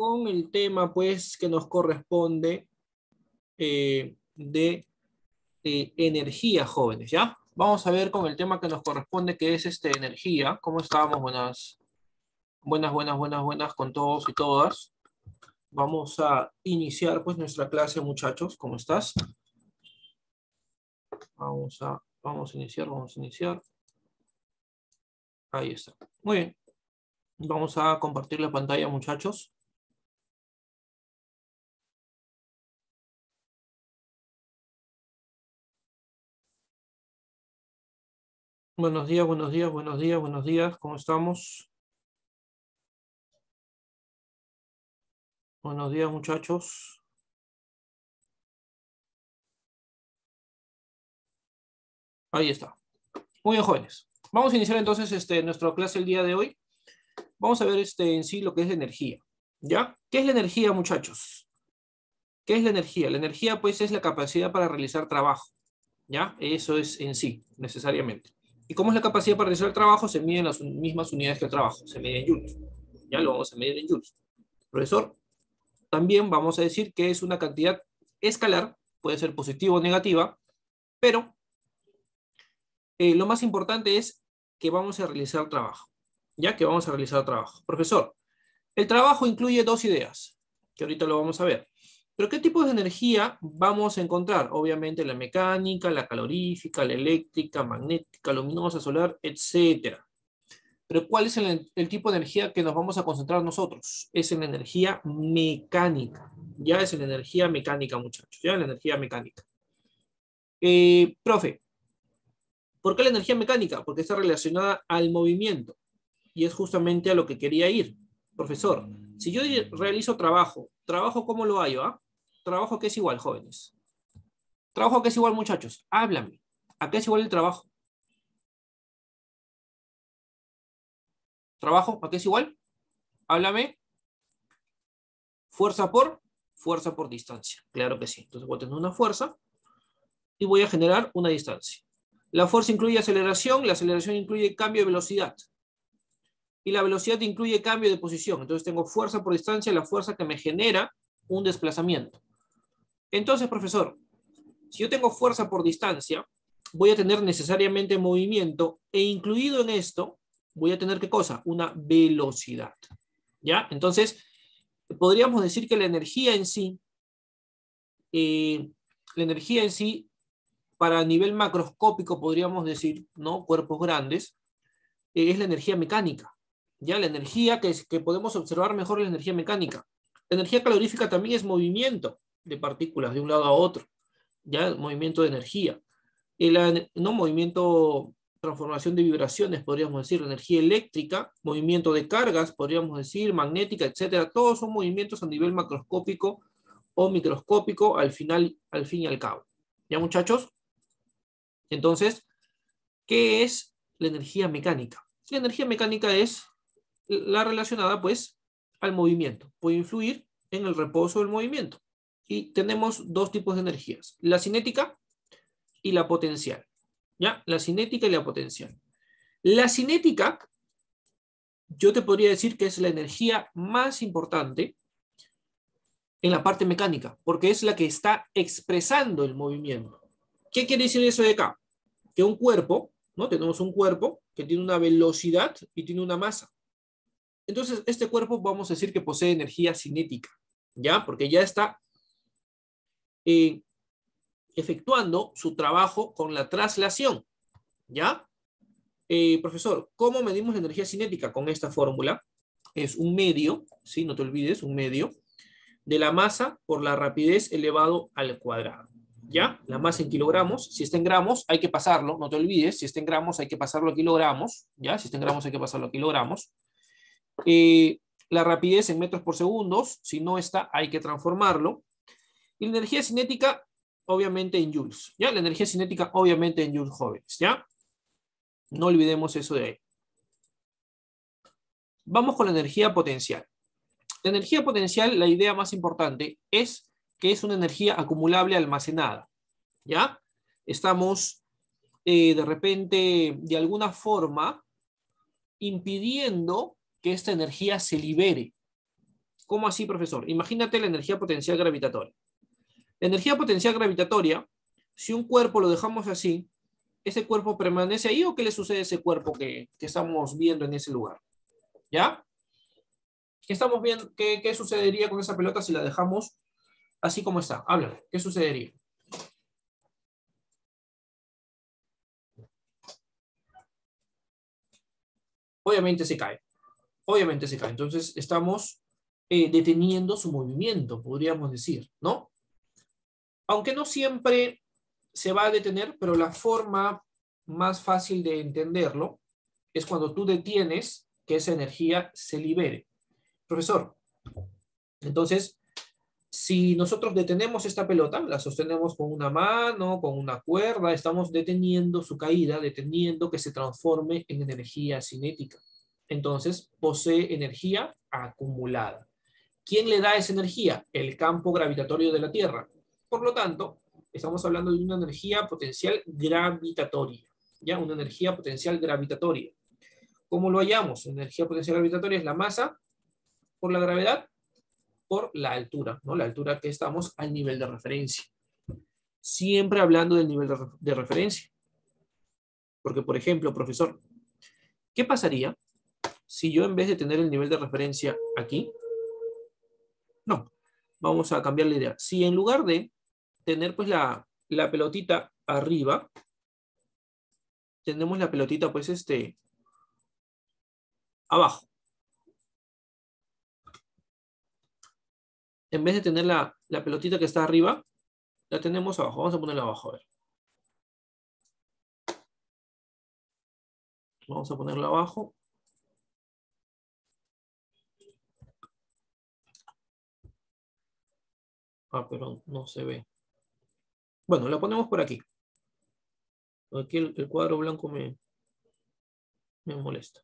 con el tema, pues, que nos corresponde eh, de, de energía, jóvenes, ¿ya? Vamos a ver con el tema que nos corresponde, que es este, energía. ¿Cómo estamos? Buenas, buenas, buenas, buenas, buenas con todos y todas. Vamos a iniciar, pues, nuestra clase, muchachos. ¿Cómo estás? Vamos a, vamos a iniciar, vamos a iniciar. Ahí está. Muy bien. Vamos a compartir la pantalla, muchachos. Buenos días, buenos días, buenos días, buenos días. ¿Cómo estamos? Buenos días, muchachos. Ahí está. Muy bien, jóvenes. Vamos a iniciar entonces este, nuestra clase el día de hoy. Vamos a ver este, en sí lo que es energía. ¿Ya? ¿Qué es la energía, muchachos? ¿Qué es la energía? La energía, pues, es la capacidad para realizar trabajo. ¿Ya? Eso es en sí, necesariamente. ¿Y cómo es la capacidad para realizar el trabajo? Se mide en las mismas unidades que el trabajo. Se mide en joules. Ya lo vamos a medir en joules. Profesor, también vamos a decir que es una cantidad escalar, puede ser positiva o negativa, pero eh, lo más importante es que vamos a realizar trabajo. Ya que vamos a realizar trabajo. Profesor, el trabajo incluye dos ideas, que ahorita lo vamos a ver. Pero ¿qué tipo de energía vamos a encontrar? Obviamente la mecánica, la calorífica, la eléctrica, magnética, luminosa, solar, etc. Pero ¿cuál es el, el, tipo de energía que nos vamos a concentrar nosotros? Es en la energía mecánica. Ya es en la energía mecánica, muchachos. Ya en la energía mecánica. Eh, profe, ¿por qué la energía mecánica? Porque está relacionada al movimiento. Y es justamente a lo que quería ir. Profesor, si yo realizo trabajo, ¿trabajo cómo lo hallo? Ah? Trabajo que es igual, jóvenes. Trabajo que es igual, muchachos. Háblame. ¿A qué es igual el trabajo? ¿Trabajo? ¿A qué es igual? Háblame. Fuerza por, fuerza por distancia. Claro que sí. Entonces voy a tener una fuerza y voy a generar una distancia. La fuerza incluye aceleración, la aceleración incluye cambio de velocidad. Y la velocidad incluye cambio de posición. Entonces tengo fuerza por distancia, la fuerza que me genera un desplazamiento. Entonces, profesor, si yo tengo fuerza por distancia, voy a tener necesariamente movimiento e incluido en esto, voy a tener qué cosa? Una velocidad. ¿Ya? Entonces, podríamos decir que la energía en sí, eh, la energía en sí, para nivel macroscópico, podríamos decir, ¿no? Cuerpos grandes, eh, es la energía mecánica. ¿Ya? La energía que, que podemos observar mejor es la energía mecánica. La energía calorífica también es movimiento de partículas de un lado a otro, ya movimiento de energía. El no movimiento, transformación de vibraciones, podríamos decir, energía eléctrica, movimiento de cargas, podríamos decir, magnética, etcétera. Todos son movimientos a nivel macroscópico o microscópico al final, al fin y al cabo. ¿Ya, muchachos? Entonces, ¿qué es la energía mecánica? La energía mecánica es la relacionada, pues, al movimiento. Puede influir en el reposo del movimiento y tenemos dos tipos de energías, la cinética y la potencial. ¿Ya? La cinética y la potencial. La cinética, yo te podría decir que es la energía más importante en la parte mecánica, porque es la que está expresando el movimiento. ¿Qué quiere decir eso de acá? Que un cuerpo, ¿no? Tenemos un cuerpo que tiene una velocidad y tiene una masa. Entonces, este cuerpo vamos a decir que posee energía cinética, ¿ya? Porque ya está eh, efectuando su trabajo con la traslación. ¿Ya? Eh, profesor, ¿cómo medimos la energía cinética con esta fórmula? Es un medio, ¿sí? No te olvides, un medio de la masa por la rapidez elevado al cuadrado. ¿Ya? La masa en kilogramos, si está en gramos, hay que pasarlo, no te olvides, si está en gramos hay que pasarlo a kilogramos, ¿ya? Si está en gramos hay que pasarlo a kilogramos. Eh, la rapidez en metros por segundos, si no está, hay que transformarlo. Y la energía cinética, obviamente en joules, ¿ya? La energía cinética, obviamente en joules jóvenes, ¿ya? No olvidemos eso de ahí. Vamos con la energía potencial. La energía potencial, la idea más importante es que es una energía acumulable almacenada, ¿ya? Estamos eh, de repente, de alguna forma, impidiendo que esta energía se libere. ¿Cómo así, profesor? Imagínate la energía potencial gravitatoria. La energía potencial gravitatoria, si un cuerpo lo dejamos así, ¿ese cuerpo permanece ahí o qué le sucede a ese cuerpo que, estamos viendo en ese lugar? ¿Ya? ¿Qué estamos viendo? ¿Qué, ¿Qué, sucedería con esa pelota si la dejamos así como está? Háblame, ¿qué sucedería? Obviamente se cae. Obviamente se cae. Entonces estamos eh, deteniendo su movimiento, podríamos decir, ¿no? Aunque no siempre se va a detener, pero la forma más fácil de entenderlo es cuando tú detienes que esa energía se libere. Profesor, entonces, si nosotros detenemos esta pelota, la sostenemos con una mano, con una cuerda, estamos deteniendo su caída, deteniendo que se transforme en energía cinética. Entonces, posee energía acumulada. ¿Quién le da esa energía? El campo gravitatorio de la Tierra. Por lo tanto, estamos hablando de una energía potencial gravitatoria. ¿Ya? Una energía potencial gravitatoria. ¿Cómo lo hallamos? Energía potencial gravitatoria es la masa por la gravedad por la altura, ¿no? La altura que estamos al nivel de referencia. Siempre hablando del nivel de, referencia. Porque, por ejemplo, profesor, ¿qué pasaría si yo en vez de tener el nivel de referencia aquí, no, vamos a cambiar la idea. Si en lugar de tener pues la, la pelotita arriba, tenemos la pelotita pues este abajo. en vez de tener la, pelotita que está arriba, la tenemos abajo. Vamos a ponerla abajo, a ver. Vamos a ponerla abajo. Ah, pero no se ve. Bueno, la ponemos por aquí. Aquí el, cuadro blanco me, me molesta.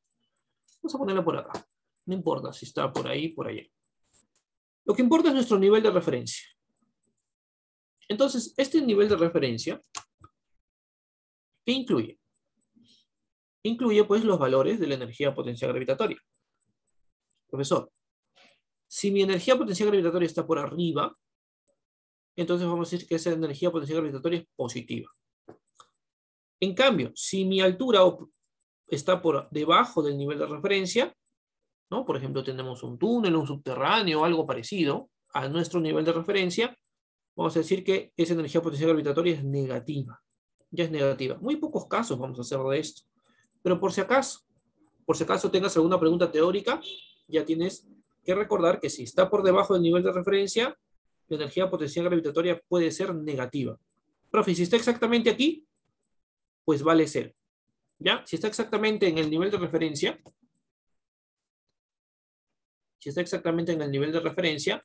Vamos a ponerla por acá. No importa si está por ahí, por allá. Lo que importa es nuestro nivel de referencia. Entonces, este nivel de referencia, ¿qué incluye? Incluye, pues, los valores de la energía potencial gravitatoria. Profesor, si mi energía potencial gravitatoria está por arriba, entonces vamos a decir que esa energía potencial gravitatoria es positiva. En cambio, si mi altura está por debajo del nivel de referencia, ¿no? Por ejemplo, tenemos un túnel, un subterráneo, algo parecido a nuestro nivel de referencia, vamos a decir que esa energía potencial gravitatoria es negativa. Ya es negativa. Muy pocos casos vamos a hacer de esto. Pero por si acaso, por si acaso tengas alguna pregunta teórica, ya tienes que recordar que si está por debajo del nivel de referencia, la energía potencial gravitatoria puede ser negativa. Profe, si está exactamente aquí, pues vale cero. ¿Ya? Si está exactamente en el nivel de referencia, si está exactamente en el nivel de referencia,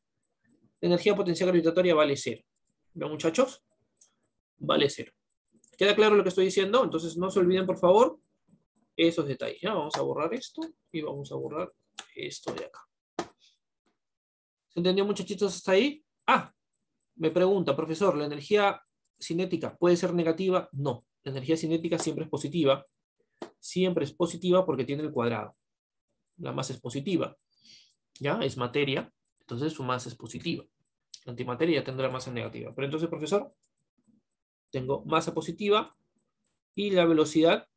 la energía potencial gravitatoria vale cero. ¿Ven, muchachos? Vale cero. ¿Queda claro lo que estoy diciendo? Entonces no se olviden, por favor, esos detalles. ¿ya? Vamos a borrar esto y vamos a borrar esto de acá. ¿Se entendió, muchachitos, hasta ahí? Ah, me pregunta, profesor, ¿la energía cinética puede ser negativa? No, la energía cinética siempre es positiva. Siempre es positiva porque tiene el cuadrado. La masa es positiva. ¿ya? Es materia, entonces su masa es positiva. La antimateria tendrá masa negativa. Pero entonces, profesor, tengo masa positiva y la velocidad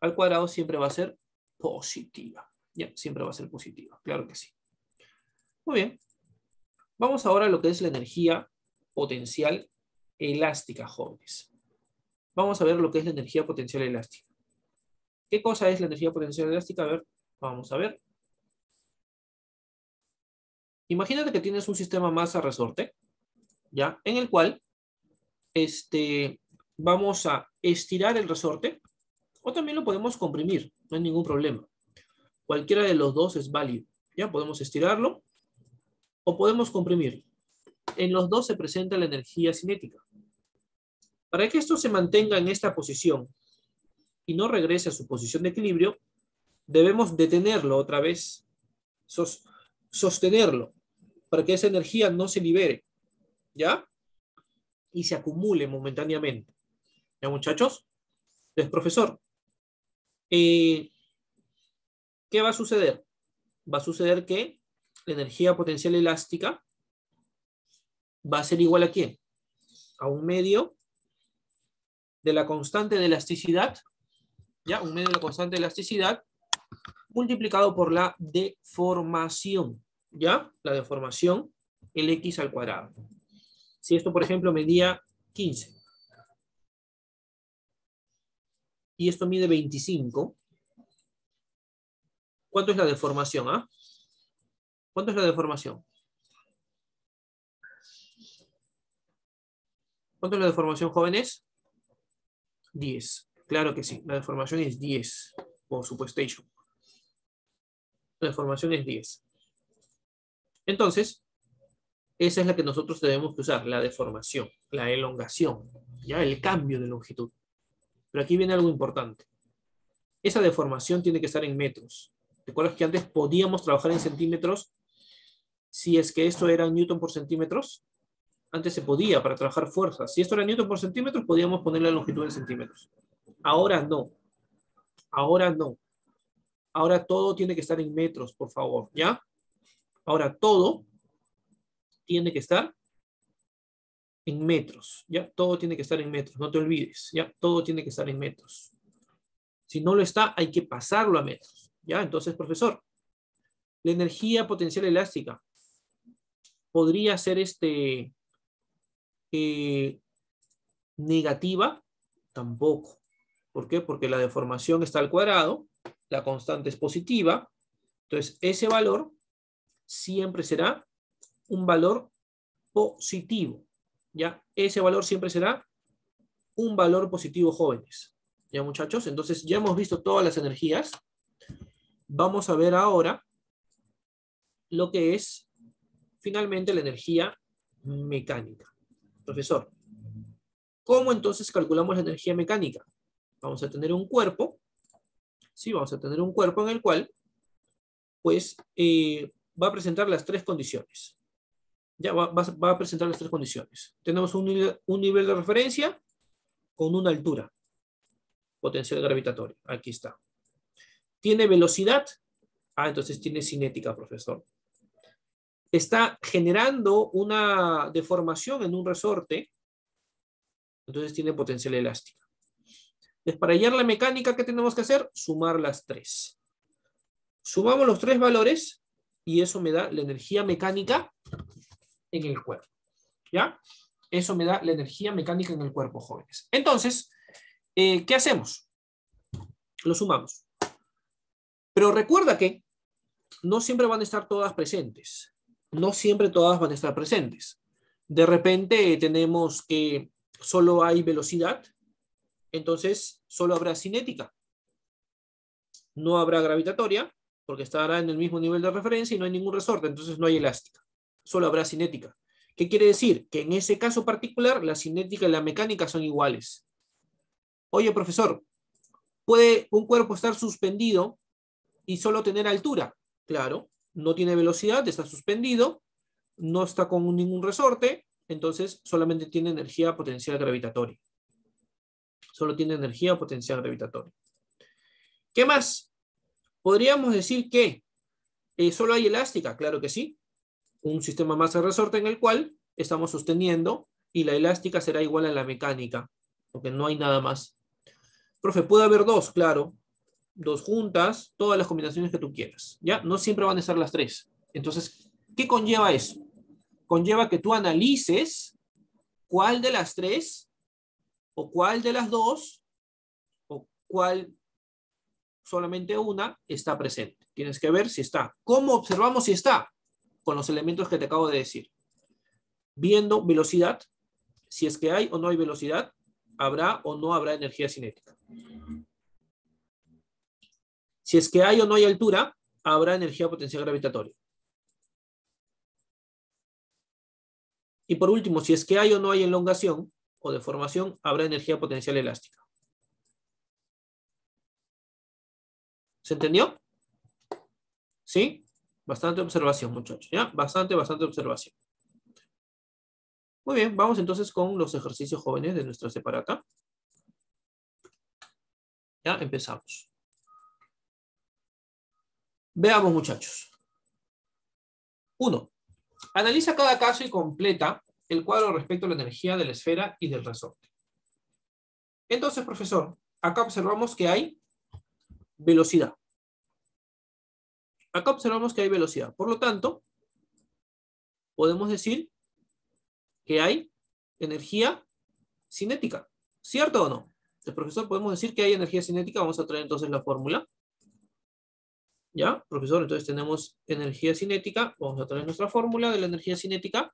al cuadrado siempre va a ser positiva. Ya, siempre va a ser positiva, claro que sí. Muy bien. Vamos ahora a lo que es la energía potencial elástica, jóvenes. Vamos a ver lo que es la energía potencial elástica. ¿Qué cosa es la energía potencial elástica? A ver, vamos a ver. Imagínate que tienes un sistema masa-resorte, ¿ya? En el cual este, vamos a estirar el resorte o también lo podemos comprimir, no hay ningún problema. Cualquiera de los dos es válido, ¿ya? Podemos estirarlo o podemos comprimir. En los dos se presenta la energía cinética. Para que esto se mantenga en esta posición y no regrese a su posición de equilibrio, debemos detenerlo otra vez, sostenerlo para que esa energía no se libere, ¿ya? Y se acumule momentáneamente. ¿Ya, muchachos? Entonces, profesor, eh, ¿qué va a suceder? Va a suceder que la energía potencial elástica va a ser igual a quién? A un medio de la constante de elasticidad, ¿ya? Un medio de la constante de elasticidad multiplicado por la deformación, ¿ya? La deformación, el x al cuadrado. Si esto, por ejemplo, medía 15 y esto mide 25, ¿cuánto es la deformación? Ah? ¿Cuánto es la deformación? ¿Cuánto es la deformación, jóvenes? 10. Claro que sí, la deformación es 10, por supuesto. La deformación es 10. Entonces, esa es la que nosotros debemos usar, la deformación, la elongación, ya el cambio de longitud. Pero aquí viene algo importante. Esa deformación tiene que estar en metros. ¿Recuerdas que antes podíamos trabajar en centímetros si es que esto era newton por centímetros? Antes se podía para trabajar fuerzas. Si esto era newton por centímetros, podíamos poner la longitud en centímetros. Ahora no. Ahora no. Ahora todo tiene que estar en metros, por favor, ¿ya? Ahora todo tiene que estar en metros, ¿ya? Todo tiene que estar en metros, no te olvides, ¿ya? Todo tiene que estar en metros. Si no lo está, hay que pasarlo a metros, ¿ya? Entonces, profesor, la energía potencial elástica podría ser este, eh, negativa, tampoco. ¿Por qué? Porque la deformación está al cuadrado, la constante es positiva, entonces ese valor siempre será un valor positivo. ¿ya? Ese valor siempre será un valor positivo, jóvenes. ¿Ya, muchachos? Entonces, ya hemos visto todas las energías. Vamos a ver ahora lo que es finalmente la energía mecánica. Profesor, ¿cómo entonces calculamos la energía mecánica? Vamos a tener un cuerpo, sí, vamos a tener un cuerpo en el cual, pues, eh, va a presentar las tres condiciones ya va, a presentar las tres condiciones. Tenemos un, nivel de referencia con una altura potencial gravitatoria. Aquí está. ¿Tiene velocidad? Ah, entonces tiene cinética, profesor. Está generando una deformación en un resorte, entonces tiene potencial elástica. Entonces, para hallar la mecánica, ¿qué tenemos que hacer? Sumar las tres. Sumamos los tres valores y eso me da la energía mecánica en el cuerpo. ¿Ya? Eso me da la energía mecánica en el cuerpo, jóvenes. Entonces, eh, ¿qué hacemos? Lo sumamos. Pero recuerda que no siempre van a estar todas presentes. No siempre todas van a estar presentes. De repente tenemos que solo hay velocidad, entonces solo habrá cinética. No habrá gravitatoria, porque estará en el mismo nivel de referencia y no hay ningún resorte, entonces no hay elástica solo habrá cinética. ¿Qué quiere decir? Que en ese caso particular, la cinética y la mecánica son iguales. Oye, profesor, ¿puede un cuerpo estar suspendido y solo tener altura? Claro, no tiene velocidad, está suspendido, no está con ningún resorte, entonces solamente tiene energía potencial gravitatoria. Solo tiene energía potencial gravitatoria. ¿Qué más? Podríamos decir que eh, solo hay elástica, claro que sí un sistema masa resorte en el cual estamos sosteniendo y la elástica será igual a la mecánica, porque no hay nada más. Profe, puede haber dos, claro, dos juntas, todas las combinaciones que tú quieras, ¿ya? No siempre van a estar las tres. Entonces, ¿qué conlleva eso? Conlleva que tú analices cuál de las tres, o cuál de las dos, o cuál solamente una está presente. Tienes que ver si está. ¿Cómo observamos si está? con los elementos que te acabo de decir. Viendo velocidad, si es que hay o no hay velocidad, habrá o no habrá energía cinética. Si es que hay o no hay altura, habrá energía potencial gravitatoria. Y por último, si es que hay o no hay elongación o deformación, habrá energía potencial elástica. ¿Se entendió? ¿Sí? Bastante observación, muchachos. ¿Ya? Bastante, bastante observación. Muy bien, vamos entonces con los ejercicios jóvenes de nuestra separata. Ya empezamos. Veamos, muchachos. Uno, analiza cada caso y completa el cuadro respecto a la energía de la esfera y del resorte. Entonces, profesor, acá observamos que hay velocidad. Acá observamos que hay velocidad. Por lo tanto, podemos decir que hay energía cinética. ¿Cierto o no? El profesor, podemos decir que hay energía cinética. Vamos a traer entonces la fórmula. ¿Ya? Profesor, entonces tenemos energía cinética. Vamos a traer nuestra fórmula de la energía cinética.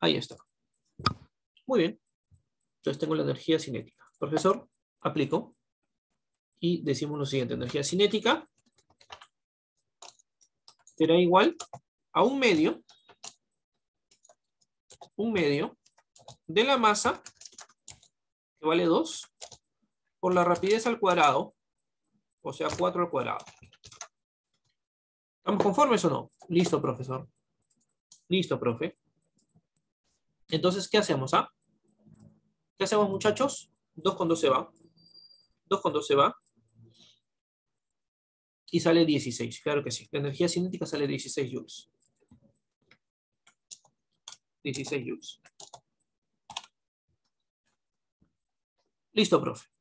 Ahí está. Muy bien. Entonces tengo la energía cinética. Profesor, aplico. Y decimos lo siguiente. Energía cinética será igual a un medio, un medio de la masa, que vale 2, por la rapidez al cuadrado, o sea, 4 al cuadrado. ¿Estamos conformes o no? Listo, profesor. Listo, profe. Entonces, ¿qué hacemos? Ah? ¿Qué hacemos, muchachos? 2 con 2 se va. 2 con 2 se va. Y sale 16, claro que sí. La energía cinética sale 16 joules. 16 joules. Listo, profe.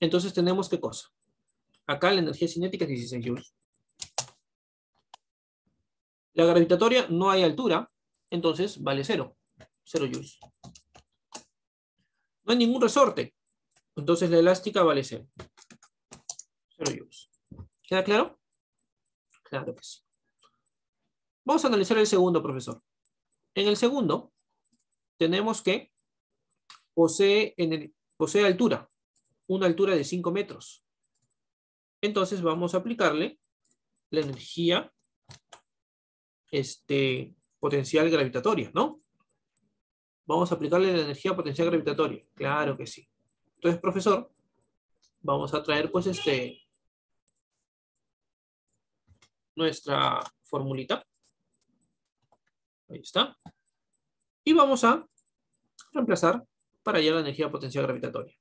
Entonces tenemos qué cosa. Acá la energía cinética es 16 joules. La gravitatoria no hay altura, entonces vale 0. 0 joules. No hay ningún resorte. Entonces la elástica vale 0. 0 joules. ¿Queda claro? Claro que sí. Vamos a analizar el segundo, profesor. En el segundo, tenemos que posee, posee altura, una altura de 5 metros. Entonces vamos a aplicarle la energía este, potencial gravitatoria, ¿no? Vamos a aplicarle la energía potencial gravitatoria. Claro que sí. Entonces, profesor, vamos a traer pues este nuestra formulita. Ahí está. Y vamos a reemplazar para hallar la energía potencial gravitatoria.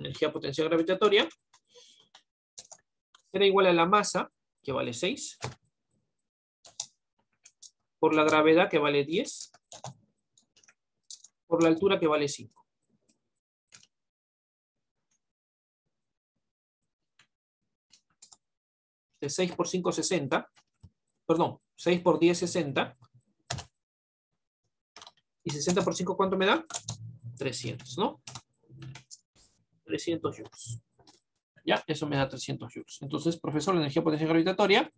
Energía potencial gravitatoria será igual a la masa, que vale 6, por la gravedad, que vale 10, por la altura, que vale 5. de 6 por 5, 60. Perdón, 6 por 10, 60. ¿Y 60 por 5 cuánto me da? 300, ¿no? 300 joules. Ya, eso me da 300 joules. Entonces, profesor, la energía potencial gravitatoria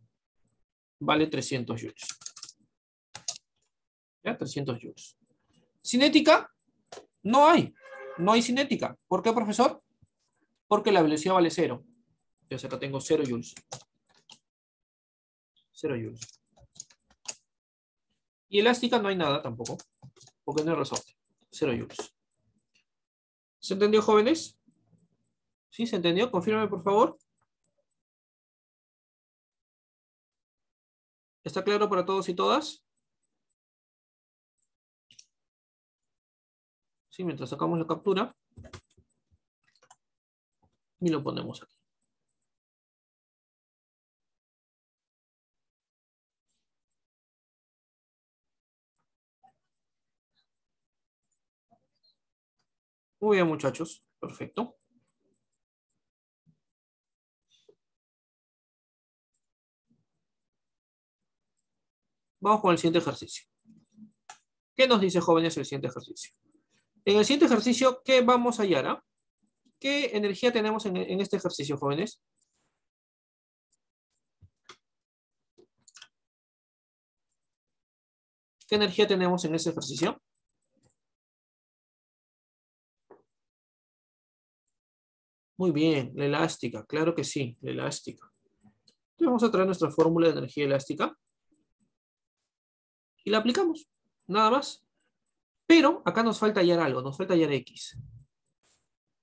vale 300 joules. Ya, 300 joules. Cinética, no hay. No hay cinética. ¿Por qué, profesor? Porque la velocidad vale 0. Entonces acá tengo 0 joules. 0 joules. Y elástica no hay nada tampoco, porque no hay resorte. 0 joules. ¿Se entendió, jóvenes? ¿Sí? ¿Se entendió? Confírmame, por favor. ¿Está claro para todos y todas? Sí, mientras sacamos la captura. Y lo ponemos aquí. Muy bien, muchachos. Perfecto. Vamos con el siguiente ejercicio. ¿Qué nos dice, jóvenes, el siguiente ejercicio? En el siguiente ejercicio, ¿qué vamos a hallar? Ah? ¿Qué energía tenemos en, en este ejercicio, jóvenes? ¿Qué energía tenemos en este ejercicio? Muy bien, la elástica, claro que sí, la elástica. Entonces vamos a traer nuestra fórmula de energía elástica y la aplicamos, nada más. Pero acá nos falta hallar algo, nos falta hallar X.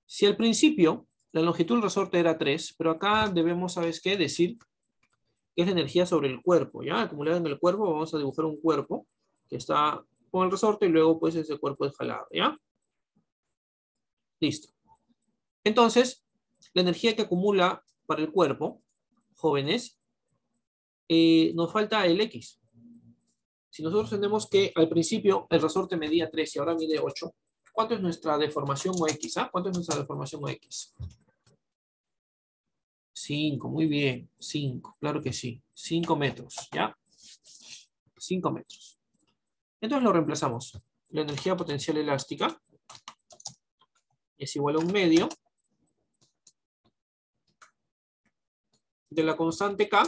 Si al principio la longitud del resorte era 3, pero acá debemos, ¿sabes qué? Decir que es la energía sobre el cuerpo, ¿ya? Acumulada en el cuerpo, vamos a dibujar un cuerpo que está con el resorte y luego pues ese cuerpo es jalado, ¿ya? Listo. Entonces, la energía que acumula para el cuerpo jóvenes, eh, nos falta el X. Si nosotros tenemos que al principio el resorte medía 3 y ahora mide 8, ¿cuánto es nuestra deformación o X? Ah? ¿Cuánto es nuestra deformación o X? 5, muy bien. 5, claro que sí. 5 metros, ¿ya? 5 metros. Entonces lo reemplazamos. La energía potencial elástica es igual a un medio de la constante K.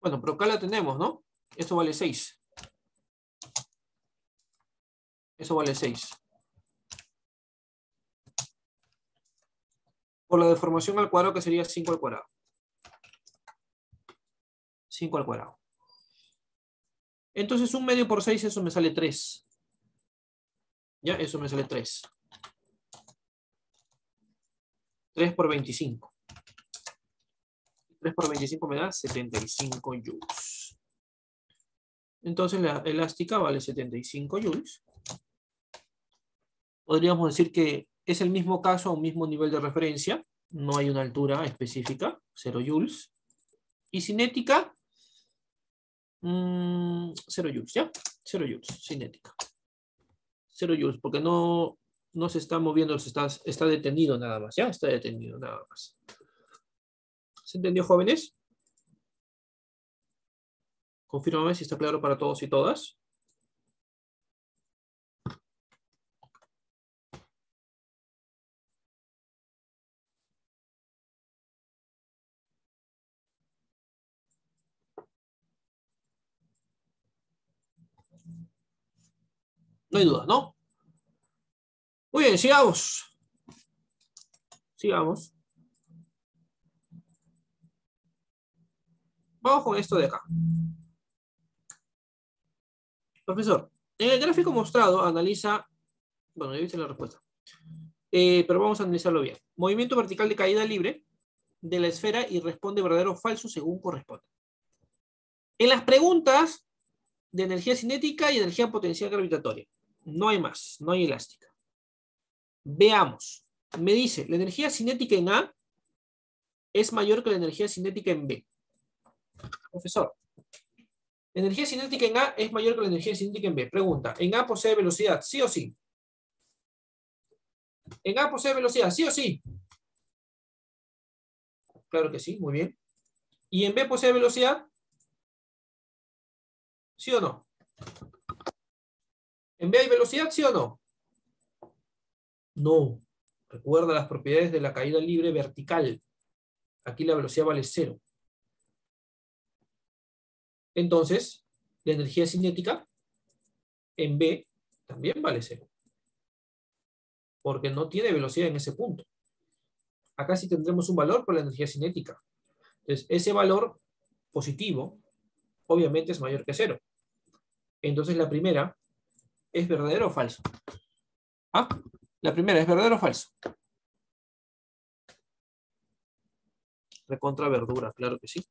Bueno, pero K la tenemos, ¿no? Esto vale 6. Eso vale 6. Por la deformación al cuadrado, que sería 5 al cuadrado. 5 al cuadrado. Entonces, un medio por 6, eso me sale 3. Ya, eso me sale 3. 3 por 25. 3 por 25 me da 75 joules. Entonces la elástica vale 75 joules. Podríamos decir que es el mismo caso, un mismo nivel de referencia. No hay una altura específica, 0 joules. Y cinética, 0 mm, joules, ¿ya? 0 joules, cinética. 0 joules, porque no, no se está moviendo, se está, está detenido nada más, ¿ya? Está detenido nada más. ¿Se entendió, jóvenes? Confírmame si está claro para todos y todas. No hay duda, ¿no? Muy bien, sigamos. Sigamos. Vamos con esto de acá. Profesor, en el gráfico mostrado analiza, bueno, ya viste la respuesta, eh, pero vamos a analizarlo bien. Movimiento vertical de caída libre de la esfera y responde verdadero o falso según corresponde. En las preguntas de energía cinética y energía potencial gravitatoria. No hay más, no hay elástica. Veamos. Me dice, la energía cinética en A es mayor que la energía cinética en B. Profesor, energía cinética en A es mayor que la energía cinética en B. Pregunta, ¿en A posee velocidad? ¿Sí o sí? ¿En A posee velocidad? ¿Sí o sí? Claro que sí, muy bien. ¿Y en B posee velocidad? ¿Sí o no? ¿En B hay velocidad, sí o no? No. Recuerda las propiedades de la caída libre vertical. Aquí la velocidad vale cero. Entonces, la energía cinética en B también vale cero. Porque no tiene velocidad en ese punto. Acá sí tendremos un valor por la energía cinética. Entonces, ese valor positivo obviamente es mayor que cero. Entonces la primera es verdadero o falso. ¿Ah? La primera es verdadero o falso. Recontra verdura, claro que sí.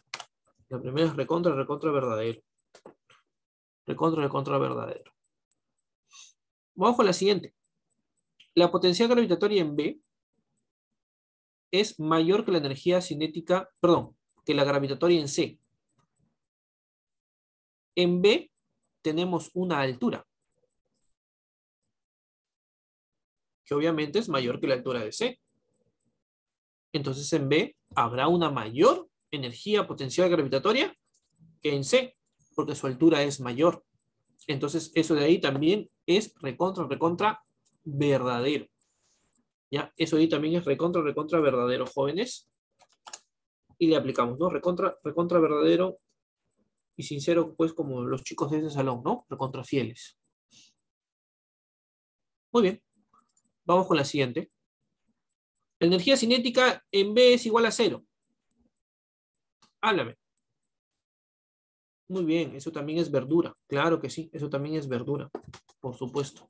La primera es recontra, recontra verdadero. Recontra, recontra verdadero. Vamos con la siguiente. La potencial gravitatoria en B es mayor que la energía cinética, perdón, que la gravitatoria en C. En B tenemos una altura, que obviamente es mayor que la altura de C. Entonces en B habrá una mayor energía potencial gravitatoria que en C, porque su altura es mayor. Entonces eso de ahí también es recontra, recontra verdadero. ¿Ya? Eso ahí también es recontra, recontra verdadero, jóvenes. Y le aplicamos, ¿no? Recontra, recontra verdadero y sincero, pues como los chicos de ese salón, ¿no? Recontra fieles. Muy bien. Vamos con la siguiente. La energía cinética en B es igual a cero. Háblame. Muy bien, eso también es verdura. Claro que sí, eso también es verdura. Por supuesto.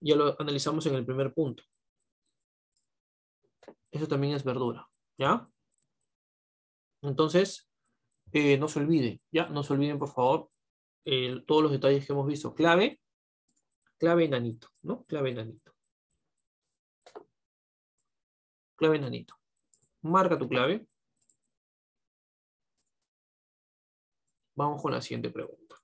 Ya lo analizamos en el primer punto. Eso también es verdura. ¿Ya? Entonces, eh, no se olviden, ya, no se olviden por favor todos los detalles que hemos visto. Clave, clave enanito, ¿no? Clave enanito. Clave nanito. Marca tu clave. Vamos con la siguiente pregunta.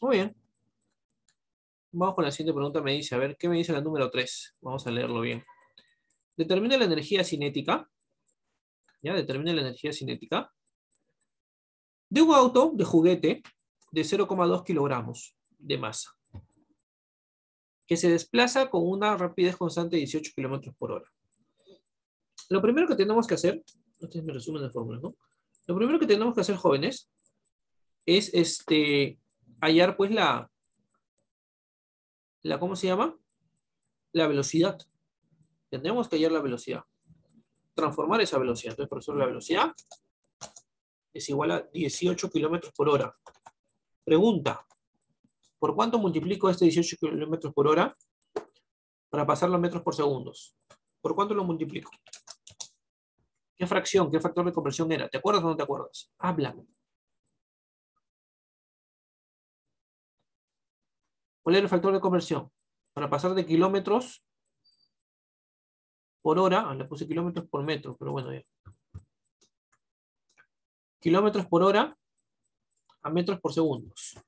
Muy bien. Vamos con la siguiente pregunta. Me dice, a ver, ¿qué me dice la número 3? Vamos a leerlo bien. Determina la energía cinética. ¿Ya? Determina la energía cinética. De un auto de juguete de 0,2 kilogramos de masa. Que se desplaza con una rapidez constante de 18 kilómetros por hora. Lo primero que tenemos que hacer, este es mi resumen de fórmulas, ¿no? Lo primero que tenemos que hacer, jóvenes, es este, hallar pues la, la, ¿cómo se llama? La velocidad. Tendremos que hallar la velocidad. Transformar esa velocidad. Entonces, profesor, la velocidad es igual a 18 kilómetros por hora. Pregunta. ¿Por cuánto multiplico este 18 kilómetros por hora para pasarlo a metros por segundos? ¿Por cuánto lo multiplico? ¿Qué fracción, qué factor de conversión era? ¿Te acuerdas o no te acuerdas? Háblame. ¿Cuál era el factor de conversión? Para pasar de kilómetros por hora, ah, le puse kilómetros por metro, pero bueno, ya. Kilómetros por hora a metros por segundos.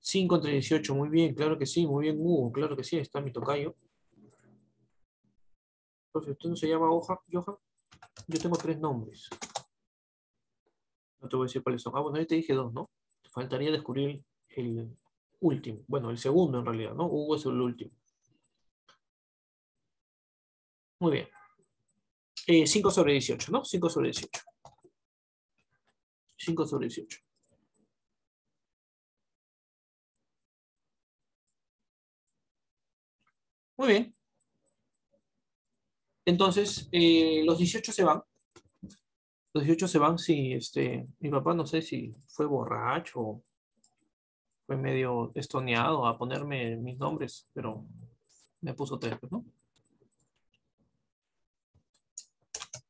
Cinco entre 18, muy bien, claro que sí, muy bien, Hugo, claro que sí, está mi tocayo. Profe, ¿usted no se llama Hoja, Johan? Yo tengo tres nombres. No te voy a decir cuáles son. Ah, bueno, yo te dije dos, ¿no? Te faltaría descubrir el último. Bueno, el segundo en realidad, ¿no? Hugo es el último. Muy bien. 5 eh, sobre 18, ¿no? 5 sobre 18. 5 sobre 18. Muy bien. Entonces, eh, los 18 se van. Los 18 se van si este, mi papá no sé si fue borracho fue medio estoneado a ponerme mis nombres, pero me puso tres, ¿no?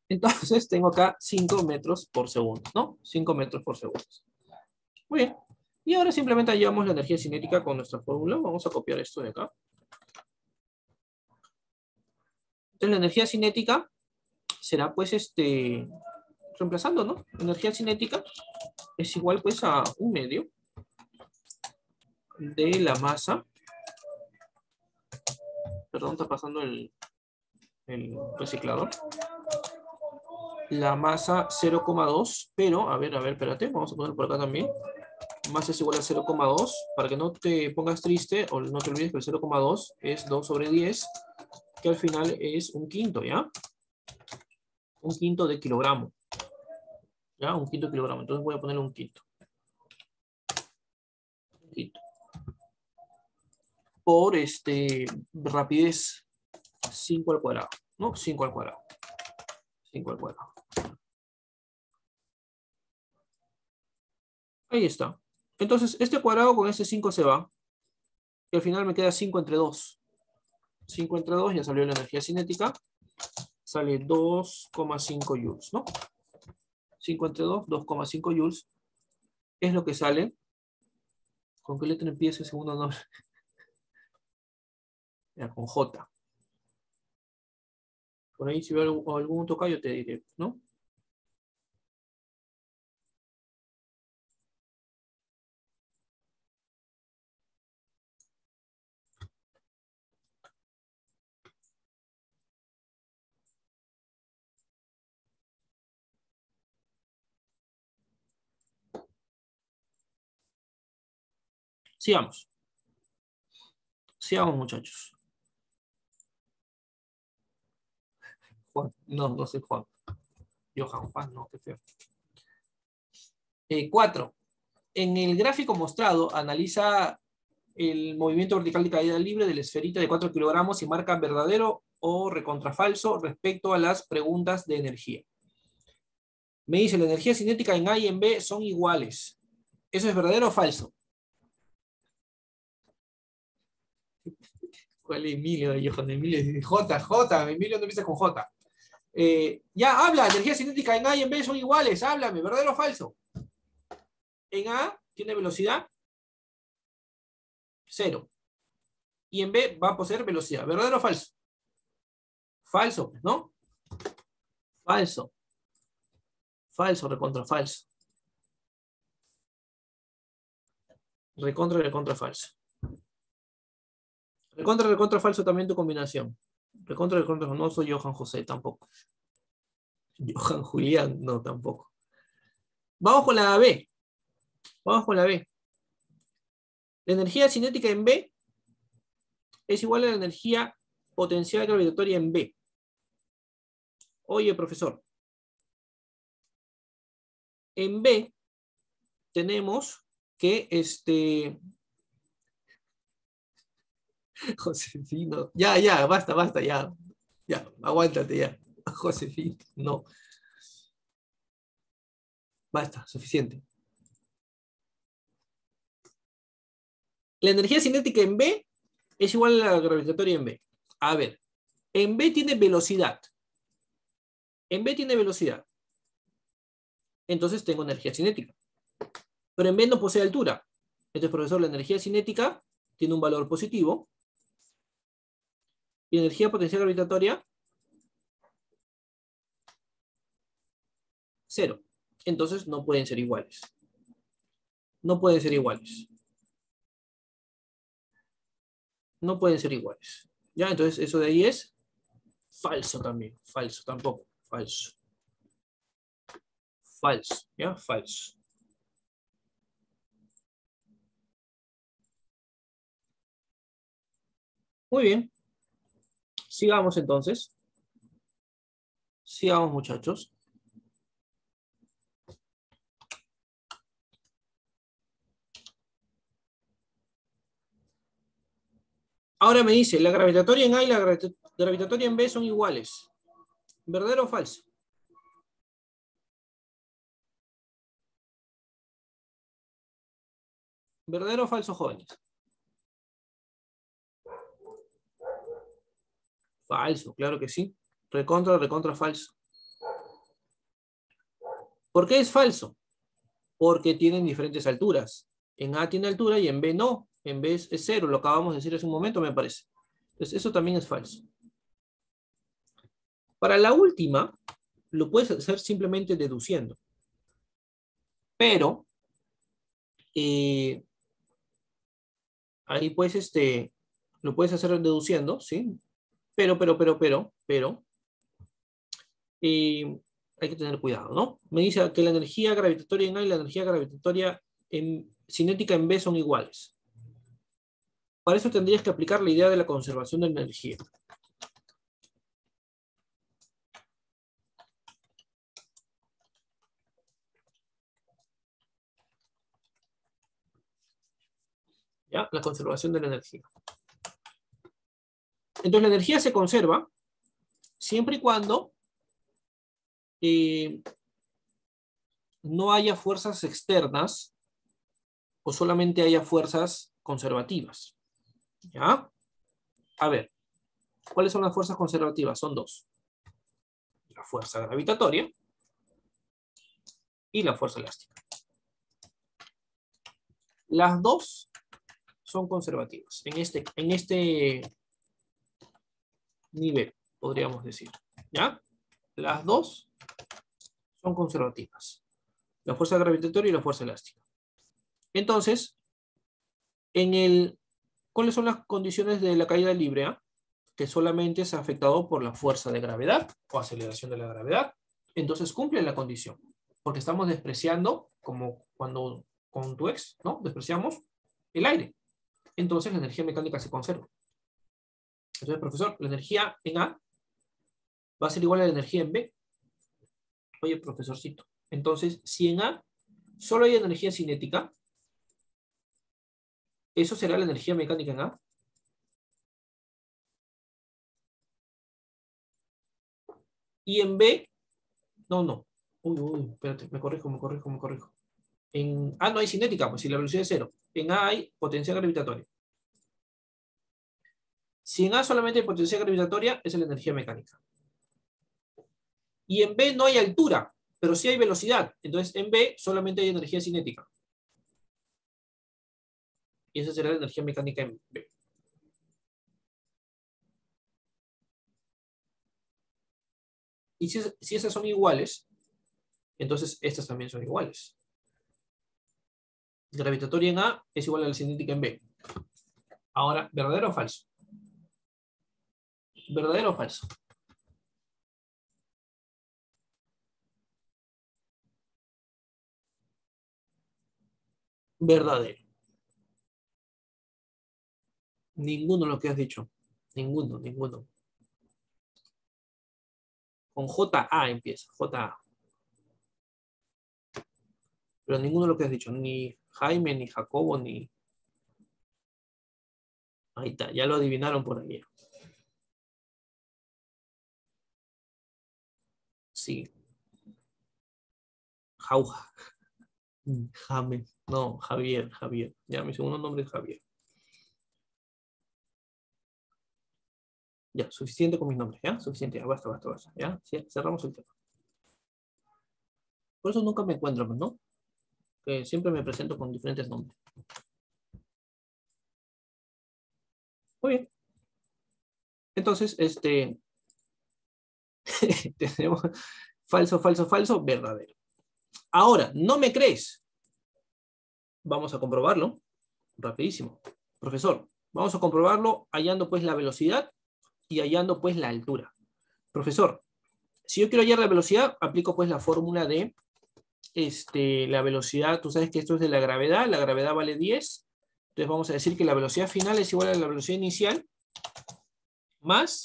Entonces tengo acá 5 metros por segundo, ¿no? 5 metros por segundo. Muy bien. Y ahora simplemente hallamos la energía cinética con nuestra fórmula. Vamos a copiar esto de acá. Entonces la energía cinética será pues este, reemplazando, ¿no? Energía cinética es igual pues a un medio de la masa. Perdón, está pasando el, el reciclador. La masa 0,2, pero, a ver, a ver, espérate, vamos a poner por acá también. Masa es igual a 0,2, para que no te pongas triste o no te olvides que el 0,2 es 2 sobre 10 que al final es un quinto, ¿ya? Un quinto de kilogramo. ¿Ya? Un quinto de kilogramo. Entonces voy a ponerle un quinto. Un quinto. Por este, rapidez 5 al cuadrado, ¿no? 5 al cuadrado. 5 al cuadrado. Ahí está. Entonces, este cuadrado con este 5 se va. Y al final me queda 5 entre 2. 5 entre 2, ya salió la energía cinética. Sale 2,5 joules, ¿no? 5 entre 2, 2,5 joules. Es lo que sale. ¿Con qué letra empieza el segundo nombre? Ya, con J. Por ahí si veo algún, tocayo te diré, ¿no? Sigamos. Sigamos, muchachos. Juan, no, no soy Juan. Johan Juan, no, qué feo. Eh, cuatro. en el gráfico mostrado, analiza el movimiento vertical de caída libre de la esferita de 4 kilogramos y marca verdadero o recontrafalso respecto a las preguntas de energía. Me dice, la energía cinética en A y en B son iguales. ¿Eso es verdadero o falso? ¿Cuál es Emilio? Johan Emilio J, J, Emilio no empieza con J. Eh, ya, habla, energía cinética en A y en B son iguales, háblame, ¿verdadero o falso? En A tiene velocidad cero. Y en B va a poseer velocidad. ¿Verdadero o falso? Falso, ¿no? Falso. Falso, recontra falso. Recontra, recontra falso. Recontra, recontra falso también tu combinación. Recontra, recontra no soy Johan José tampoco. Johan Julián, no tampoco. Vamos con la B. Vamos con la B. La energía cinética en B es igual a la energía potencial gravitatoria en B. Oye, profesor. En B tenemos que este... Josefino. Ya, ya, basta, basta, ya. Ya, aguántate ya. Josefino, no. Basta, suficiente. La energía cinética en B es igual a la gravitatoria en B. A ver, en B tiene velocidad. En B tiene velocidad. Entonces tengo energía cinética. Pero en B no posee altura. Entonces, profesor, la energía cinética tiene un valor positivo. Y energía potencial gravitatoria, cero. Entonces no pueden ser iguales. No pueden ser iguales no pueden ser iguales. ¿Ya? Entonces eso de ahí es falso también. Falso tampoco. Falso. Falso. ¿Ya? Falso. Muy bien. Sigamos entonces. Sigamos muchachos. Ahora me dice, la gravitatoria en A y la gravitatoria en B son iguales. ¿Verdadero o falso? ¿Verdadero o falso, jóvenes? Falso, claro que sí. Recontra, recontra, falso. ¿Por qué es falso? Porque tienen diferentes alturas. En A tiene altura y en B no en vez es cero, lo acabamos de decir hace un momento, me parece. Entonces, eso también es falso. Para la última, lo puedes hacer simplemente deduciendo. Pero, eh, ahí pues, este, lo puedes hacer deduciendo, ¿sí? Pero, pero, pero, pero, pero, eh, hay que tener cuidado, ¿no? Me dice que la energía gravitatoria en A y la energía gravitatoria cinética en B son iguales. Para eso tendrías que aplicar la idea de la conservación de energía. ¿Ya? La conservación de la energía. Entonces la energía se conserva siempre y cuando eh, no haya fuerzas externas o solamente haya fuerzas conservativas. ¿Ya? A ver, ¿cuáles son las fuerzas conservativas? Son dos. La fuerza gravitatoria y la fuerza elástica. Las dos son conservativas en este, en este nivel, podríamos decir. ¿Ya? Las dos son conservativas. La fuerza gravitatoria y la fuerza elástica. Entonces, en el ¿Cuáles son las condiciones de la caída libre? Ah? Que solamente es afectado por la fuerza de gravedad o aceleración de la gravedad. Entonces cumple la condición. Porque estamos despreciando, como cuando con tu ex, ¿no? Despreciamos el aire. Entonces la energía mecánica se conserva. Entonces, profesor, la energía en A va a ser igual a la energía en B. Oye, profesorcito. Entonces, si en A solo hay energía cinética, ¿Eso será la energía mecánica en A? Y en B, no, no. Uy, uy, espérate, me corrijo, me corrijo, me corrijo. En A no hay cinética, pues si la velocidad es cero. En A hay potencial gravitatoria. Si en A solamente hay potencial gravitatoria, es la energía mecánica. Y en B no hay altura, pero sí hay velocidad. Entonces en B solamente hay energía cinética. Y esa será la energía mecánica en B. Y si, si esas son iguales, entonces estas también son iguales. Gravitatoria en A es igual a la cinética en B. Ahora, ¿verdadero o falso? ¿Verdadero o falso? Verdadero. Ninguno lo que has dicho. Ninguno, ninguno. Con JA empieza, JA. Pero ninguno lo que has dicho, ni Jaime, ni Jacobo, ni... Ahí está, ya lo adivinaron por ahí. Sí. Jauja. James. No, Javier, Javier. Ya, mi segundo nombre es Javier. Ya, suficiente con mis nombres, ¿ya? Suficiente, ya, basta, basta, basta, ¿ya? cerramos el tema. Por eso nunca me encuentro, ¿no? Que siempre me presento con diferentes nombres. Muy bien. Entonces, este... tenemos falso, falso, falso, verdadero. Ahora, ¿no me crees? Vamos a comprobarlo. Rapidísimo. Profesor, vamos a comprobarlo hallando pues la velocidad y hallando pues la altura. Profesor, si yo quiero hallar la velocidad, aplico pues la fórmula de este, la velocidad, tú sabes que esto es de la gravedad, la gravedad vale 10, entonces vamos a decir que la velocidad final es igual a la velocidad inicial más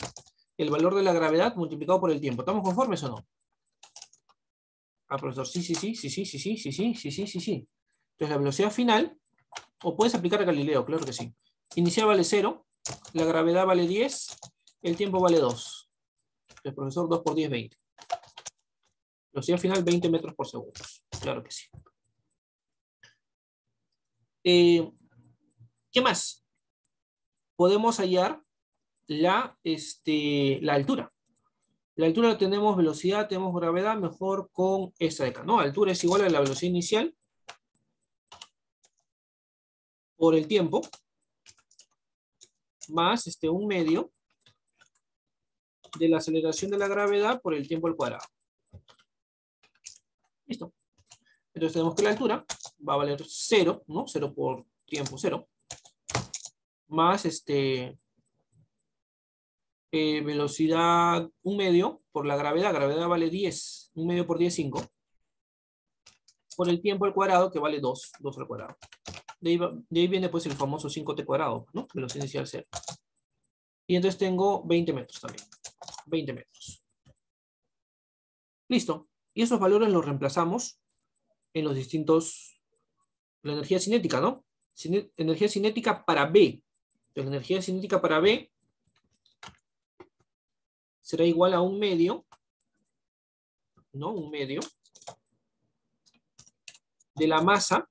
el valor de la gravedad multiplicado por el tiempo. ¿Estamos conformes o no? Ah, profesor, sí, sí, sí, sí, sí, sí, sí, sí, sí, sí, sí, sí, sí. Entonces la velocidad final, o puedes aplicar a Galileo, claro que sí. Inicial vale 0, la gravedad vale 10, el tiempo vale 2. El profesor 2 por 10, 20. Velocidad final 20 metros por segundo. Claro que sí. Eh, ¿Qué más? Podemos hallar la, este, la altura. La altura tenemos velocidad, tenemos gravedad, mejor con esta de acá, ¿no? Altura es igual a la velocidad inicial por el tiempo más este, un medio de la aceleración de la gravedad por el tiempo al cuadrado. Listo. Entonces tenemos que la altura va a valer 0, ¿no? 0 por tiempo 0. Más este, eh, velocidad un medio por la gravedad. Gravedad vale 10. Un medio por 10, 5. Por el tiempo al cuadrado que vale 2. 2 al cuadrado. De ahí, de ahí viene pues el famoso 5t cuadrado, ¿no? Velocidad inicial 0. Y entonces tengo 20 metros también. 20 metros. Listo. Y esos valores los reemplazamos en los distintos... La energía cinética, ¿no? energía cinética para B. la energía cinética para B será igual a un medio, ¿no? Un medio de la masa,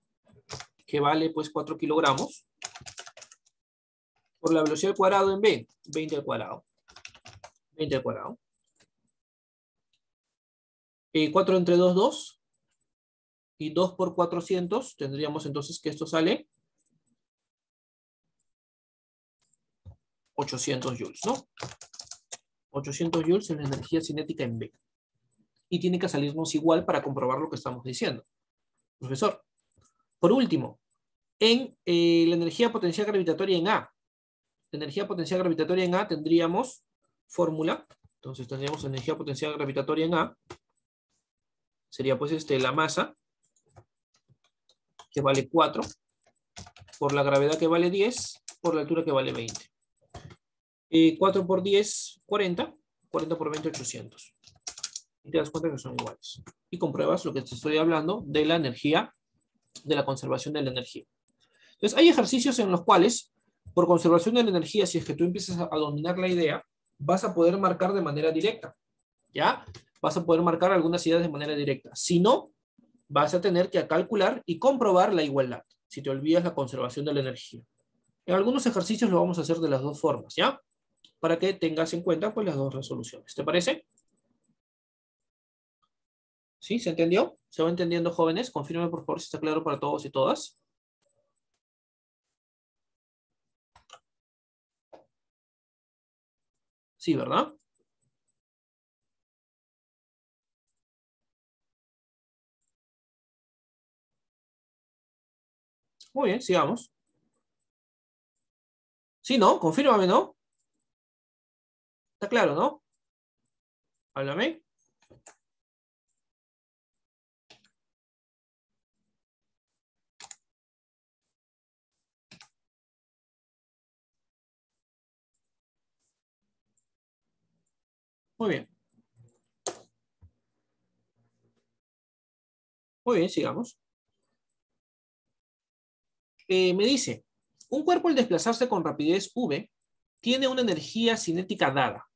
que vale pues 4 kilogramos, por la velocidad al cuadrado en B, 20 al cuadrado. 20 al cuadrado. 4 eh, entre 2, 2. Y 2 por 400, tendríamos entonces que esto sale 800 joules, ¿no? 800 joules en energía cinética en B. Y tiene que salirnos igual para comprobar lo que estamos diciendo. Profesor, por último, en eh, la energía potencial gravitatoria en A, la energía potencial gravitatoria en A tendríamos fórmula. Entonces tendríamos energía potencial gravitatoria en A. Sería pues este, la masa, que vale 4, por la gravedad que vale 10, por la altura que vale 20. 4 por 10, 40. 40 por 20, 800. Y te das cuenta que son iguales. Y compruebas lo que te estoy hablando de la energía, de la conservación de la energía. Entonces, hay ejercicios en los cuales, por conservación de la energía, si es que tú empiezas a dominar la idea, vas a poder marcar de manera directa, ¿ya? Vas a poder marcar algunas ideas de manera directa. Si no, vas a tener que calcular y comprobar la igualdad, si te olvidas la conservación de la energía. En algunos ejercicios lo vamos a hacer de las dos formas, ¿ya? Para que tengas en cuenta pues, las dos resoluciones. ¿Te parece? ¿Sí? ¿Se entendió? ¿Se va entendiendo, jóvenes? Confírme, por favor, si está claro para todos y todas. Sí, ¿verdad? Muy bien, sigamos. Sí, ¿no? Confírmame, ¿no? Está claro, ¿no? Háblame. Muy bien. Muy bien, sigamos. Eh, me dice, un cuerpo al desplazarse con rapidez v tiene una energía cinética dada.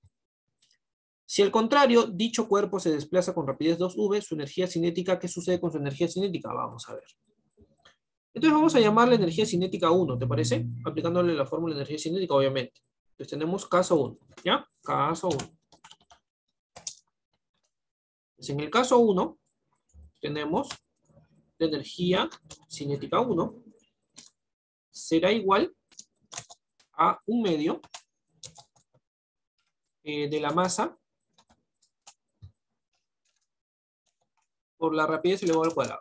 Si al contrario, dicho cuerpo se desplaza con rapidez 2v, su energía cinética, ¿qué sucede con su energía cinética? Vamos a ver. Entonces vamos a llamarle energía cinética 1, ¿te parece? Aplicándole la fórmula de energía cinética, obviamente. Entonces tenemos caso 1, ¿ya? Caso 1. Pues en el caso 1, tenemos la energía cinética 1 será igual a un medio eh, de la masa por la rapidez elevado al cuadrado.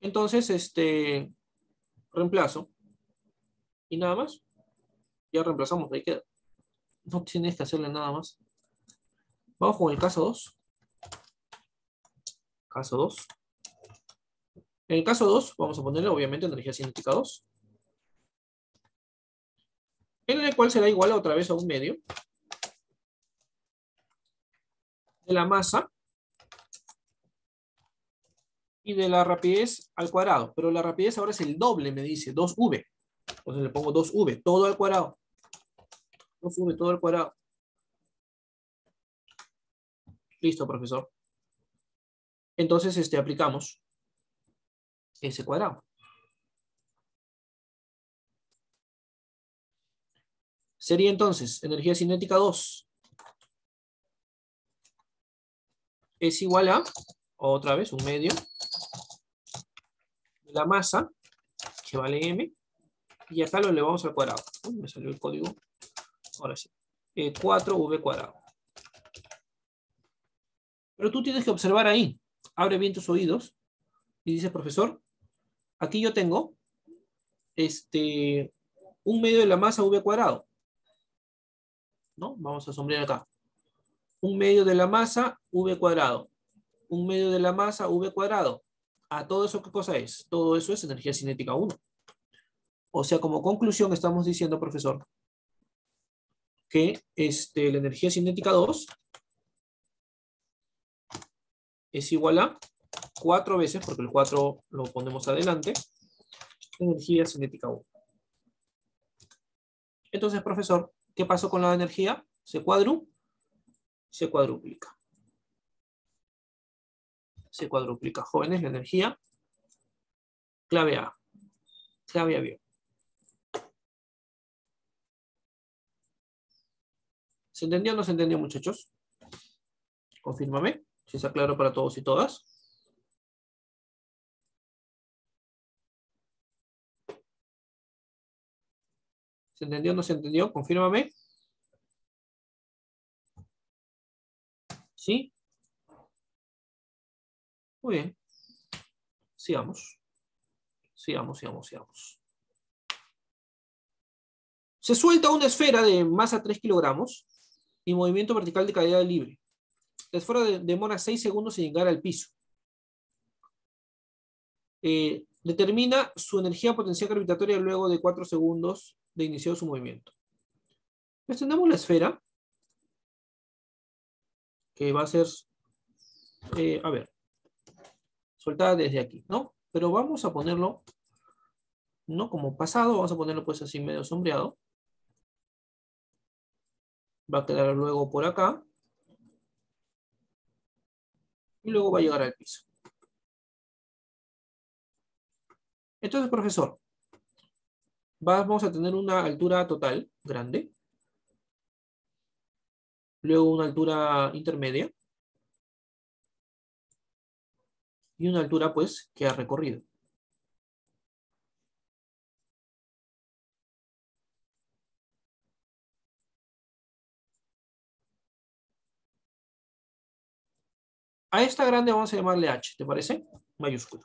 Entonces, este, reemplazo. Y nada más. Ya reemplazamos, ahí queda. No tienes que hacerle nada más. Vamos con el caso 2. Caso 2. En el caso 2, vamos a ponerle obviamente energía cinética 2. Cual será igual otra vez a un medio de la masa y de la rapidez al cuadrado. Pero la rapidez ahora es el doble, me dice, 2v. Entonces le pongo 2v, todo al cuadrado. 2v, todo al cuadrado. Listo, profesor. Entonces, este, aplicamos ese cuadrado. Sería entonces energía cinética 2 es igual a, otra vez, un medio la masa, que vale m, y acá lo elevamos al cuadrado. me salió el código. Ahora sí. 4v eh, cuadrado. Pero tú tienes que observar ahí. Abre bien tus oídos y dice, profesor, aquí yo tengo este, un medio de la masa v cuadrado. ¿No? Vamos a sombrear acá. Un medio de la masa v cuadrado. Un medio de la masa v cuadrado. ¿A todo eso qué cosa es? Todo eso es energía cinética 1. O sea, como conclusión estamos diciendo, profesor, que este, la energía cinética 2 es igual a cuatro veces, porque el 4 lo ponemos adelante, energía cinética 1. Entonces, profesor, ¿qué pasó con la energía? Se cuadru, se cuadruplica. Se cuadruplica. Jóvenes, la energía. Clave A. Clave A bien. ¿Se entendió o no se entendió, muchachos? Confírmame, si está claro para todos y todas. ¿Se entendió o no se entendió? Confírmame. ¿Sí? Muy bien. Sigamos. Sigamos, sigamos, sigamos. Se suelta una esfera de masa 3 kilogramos y movimiento vertical de caída libre. La esfera demora 6 segundos en llegar al piso. Eh, determina su energía potencial gravitatoria luego de 4 segundos de inicio de su movimiento. Tenemos la esfera. que va a ser, eh, a ver, soltada desde aquí, ¿no? Pero vamos a ponerlo, no como pasado, vamos a ponerlo pues así medio sombreado. Va a quedar luego por acá. Y luego va a llegar al piso. Entonces, profesor, vamos a tener una altura total grande. Luego una altura intermedia. Y una altura, pues, que ha recorrido. A esta grande vamos a llamarle H, ¿te parece? Mayúscula.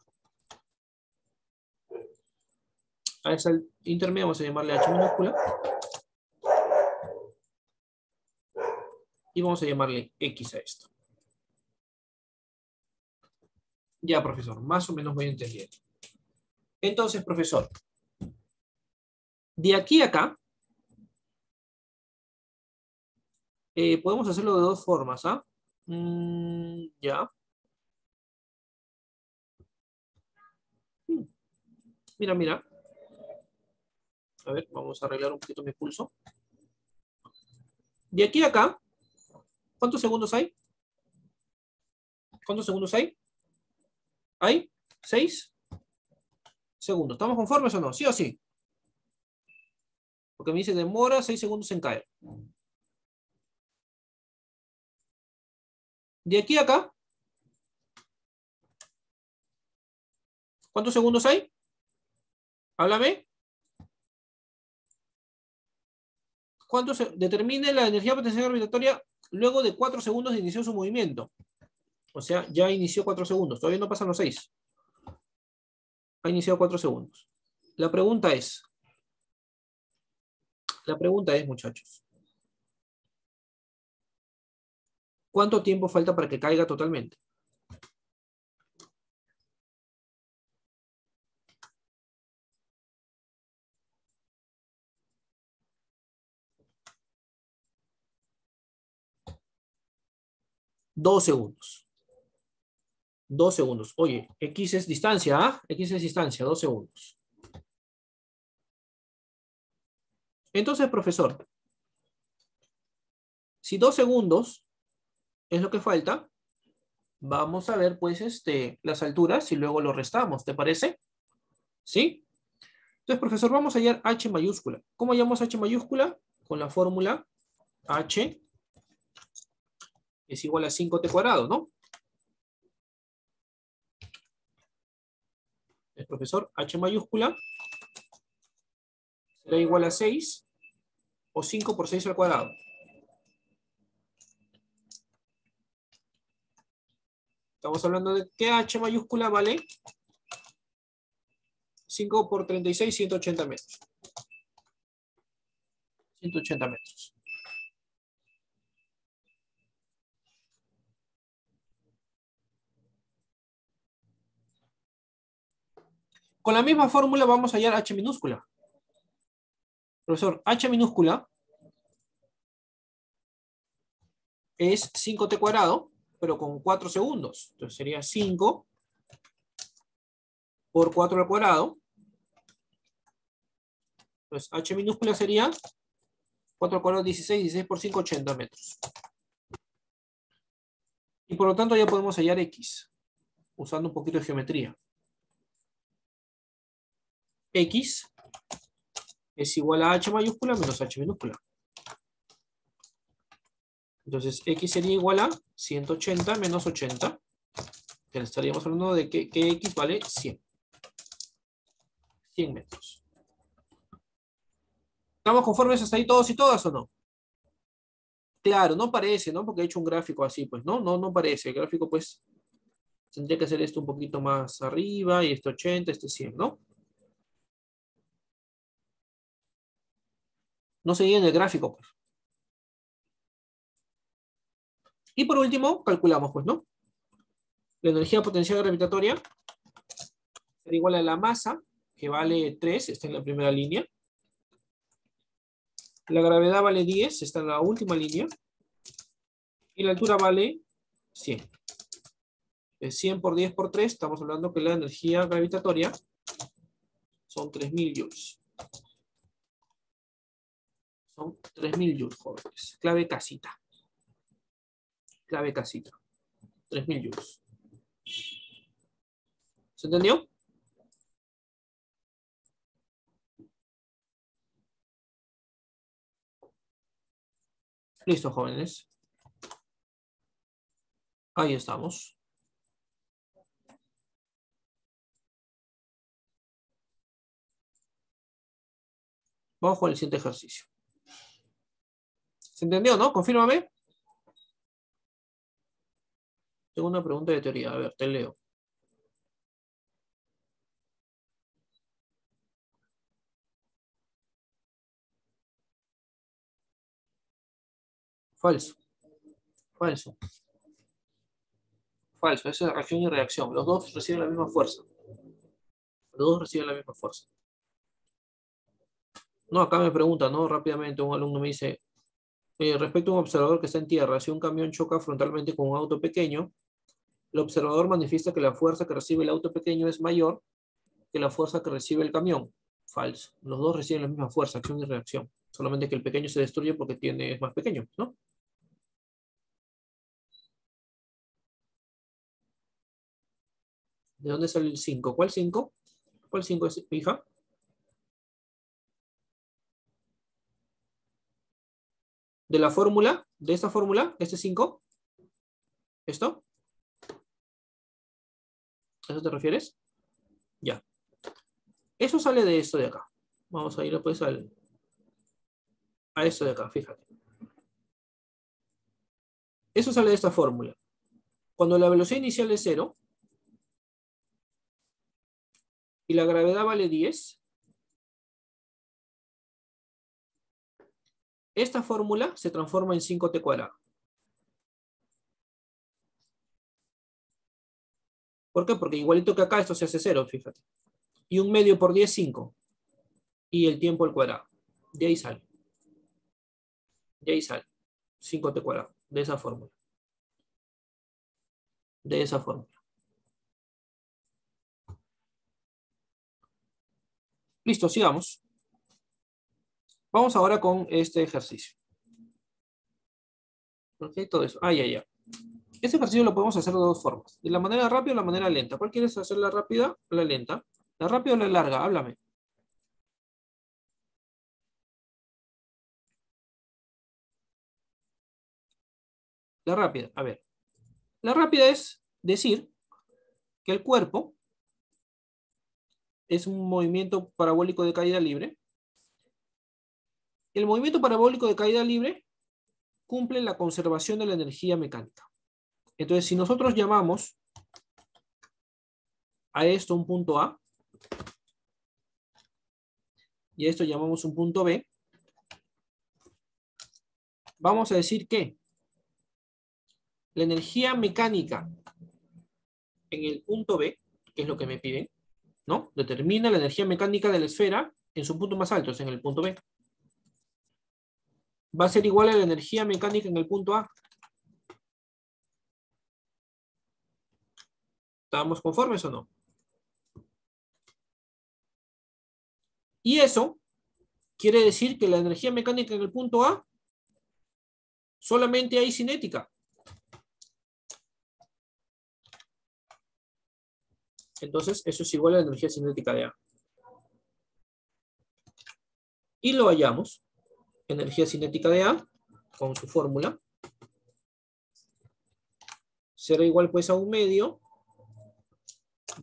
A esta intermedia vamos a llamarle H minúscula. Y vamos a llamarle X a esto. Ya, profesor, más o menos voy entendiendo. Entonces, profesor, de aquí a acá, eh, podemos hacerlo de dos formas, ¿ah? Mm, ya. Hmm. Mira, mira. A ver, vamos a arreglar un poquito mi pulso. De aquí a acá, ¿cuántos segundos hay? ¿Cuántos segundos hay? ¿Hay? ¿Seis? Segundos. ¿Estamos conformes o no? ¿Sí o sí? Porque me dice demora seis segundos en caer. De aquí a acá. ¿Cuántos segundos hay? Háblame. ¿Cuánto se determine la energía potencial gravitatoria luego de cuatro segundos de inicio su movimiento? O sea, ya inició cuatro segundos. Todavía no pasan los seis. Ha iniciado cuatro segundos. La pregunta es, la pregunta es, muchachos, ¿Cuánto tiempo falta para que caiga totalmente? Dos segundos. Dos segundos. Oye, X es distancia, ¿ah? X es distancia, dos segundos. Entonces, profesor, si dos segundos es lo que falta. Vamos a ver, pues, este, las alturas y luego lo restamos, ¿te parece? ¿Sí? Entonces, profesor, vamos a hallar H mayúscula. ¿Cómo hallamos H mayúscula? Con la fórmula H es igual a 5t cuadrado, ¿no? El profesor, H mayúscula será igual a 6 o 5 por 6 al cuadrado. Estamos hablando de que H mayúscula vale 5 por 36, 180 metros. 180 metros. Con la misma fórmula vamos a hallar H minúscula. Profesor, H minúscula es 5t cuadrado pero con 4 segundos. Entonces sería 5 por 4 al cuadrado. Entonces h minúscula sería 4 al cuadrado 16, 16 por 5, 80 metros. Y por lo tanto ya podemos hallar x, usando un poquito de geometría. X es igual a h mayúscula menos h minúscula. Entonces, x sería igual a 180 menos 80. Que estaríamos hablando de que, x vale 100. 100 metros. ¿Estamos conformes hasta ahí todos y todas o no? Claro, no parece, ¿no? Porque he hecho un gráfico así, pues, ¿no? No, no parece. El gráfico, pues, tendría que hacer esto un poquito más arriba y este 80, este 100, ¿no? No seguía en el gráfico, pues. Y por último, calculamos, pues, ¿no? La energía potencial gravitatoria será igual a la masa, que vale 3, está en la primera línea. La gravedad vale 10, está en la última línea. Y la altura vale 100. 100 por 10 por 3, estamos hablando que la energía gravitatoria son 3000 joules. Son 3000 joules, jóvenes. Clave casita. Clave casita. 3000 joules. ¿Se entendió? Listo, jóvenes. Ahí estamos. Vamos con el siguiente ejercicio. ¿Se entendió, no? Confírmame. Tengo una pregunta de teoría. A ver, te leo. Falso. Falso. Falso. Esa es acción y reacción. Los dos reciben la misma fuerza. Los dos reciben la misma fuerza. No, acá me pregunta, ¿no? Rápidamente un alumno me dice, eh, respecto a un observador que está en tierra, si un camión choca frontalmente con un auto pequeño, el observador manifiesta que la fuerza que recibe el auto pequeño es mayor que la fuerza que recibe el camión. Falso. Los dos reciben la misma fuerza, acción y reacción. Solamente que el pequeño se destruye porque tiene, es más pequeño, ¿no? ¿De dónde sale el 5? ¿Cuál 5? ¿Cuál 5 es, hija? De la fórmula, de esta fórmula, este 5, ¿esto? ¿A eso te refieres? Ya. Eso sale de esto de acá. Vamos a ir pues al, a esto de acá, fíjate. Eso sale de esta fórmula. Cuando la velocidad inicial es 0 y la gravedad vale 10, Esta fórmula se transforma en 5t cuadrado. ¿Por qué? Porque igualito que acá esto se hace 0, fíjate. Y un medio por 10, 5. Y el tiempo al cuadrado. De ahí sale. De ahí sale. 5t cuadrado. De esa fórmula. De esa fórmula. Listo, sigamos. Vamos ahora con este ejercicio. ¿Ok? Todo eso. Ah, ya, ya. Este ejercicio lo podemos hacer de dos formas. De la manera rápida o la manera lenta. ¿Cuál quieres hacer, la rápida o la lenta? ¿La rápida o la larga? Háblame. La rápida, a ver. La rápida es decir que el cuerpo es un movimiento parabólico de caída libre el movimiento parabólico de caída libre cumple la conservación de la energía mecánica. Entonces, si nosotros llamamos a esto un punto A, y a esto llamamos un punto B, vamos a decir que la energía mecánica en el punto B, que es lo que me piden, ¿no? Determina la energía mecánica de la esfera en su punto más alto, es en el punto B va a ser igual a la energía mecánica en el punto A. ¿Estamos conformes o no? Y eso quiere decir que la energía mecánica en el punto A solamente hay cinética. Entonces, eso es igual a la energía cinética de A. Y lo hallamos energía cinética de A, con su fórmula, será igual pues a un medio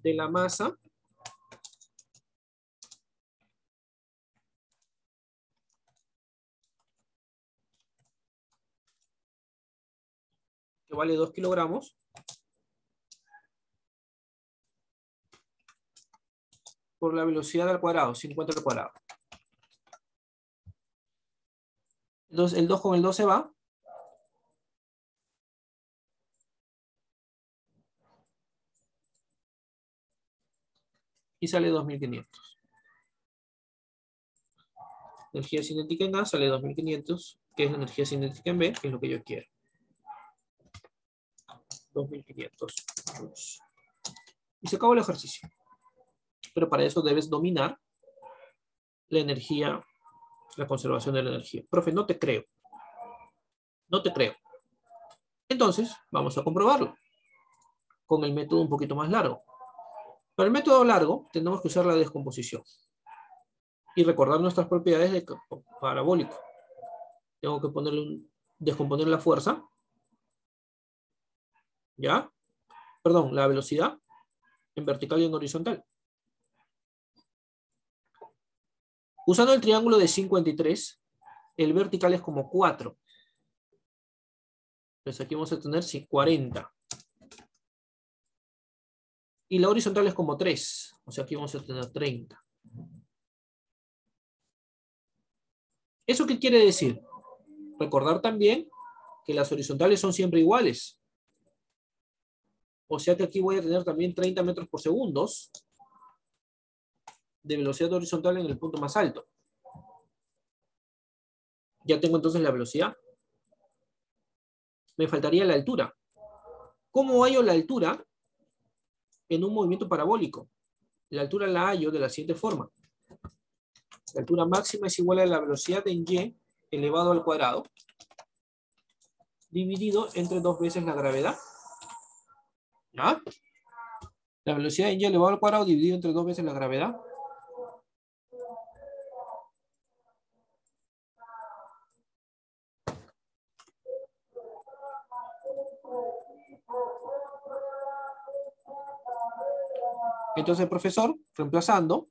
de la masa que vale 2 kilogramos por la velocidad al cuadrado, 50 al cuadrado. Entonces el 2 con el 2 se va. Y sale 2500. Energía cinética en A sale 2500, que es la energía cinética en B, que es lo que yo quiero. 2500 joules. Y se acabó el ejercicio. Pero para eso debes dominar la energía, la conservación de la energía. Profe, no te creo. No te creo. Entonces, vamos a comprobarlo con el método un poquito más largo. Para el método largo, tenemos que usar la descomposición y recordar nuestras propiedades de parabólico. Tengo que ponerle descomponer la fuerza. ¿Ya? Perdón, la velocidad en vertical y en horizontal. Usando el triángulo de 53, el vertical es como 4. Entonces aquí vamos a tener 40. Y la horizontal es como 3. O sea, aquí vamos a tener 30. ¿Eso qué quiere decir? Recordar también que las horizontales son siempre iguales. O sea que aquí voy a tener también 30 metros por segundo de velocidad horizontal en el punto más alto. Ya tengo entonces la velocidad. Me faltaría la altura. ¿Cómo hallo la altura en un movimiento parabólico? La altura la hallo de la siguiente forma. La altura máxima es igual a la velocidad en y elevado al cuadrado, dividido entre dos veces la gravedad. ¿Ya? La velocidad en y elevado al cuadrado dividido entre dos veces la gravedad. Entonces, profesor, reemplazando,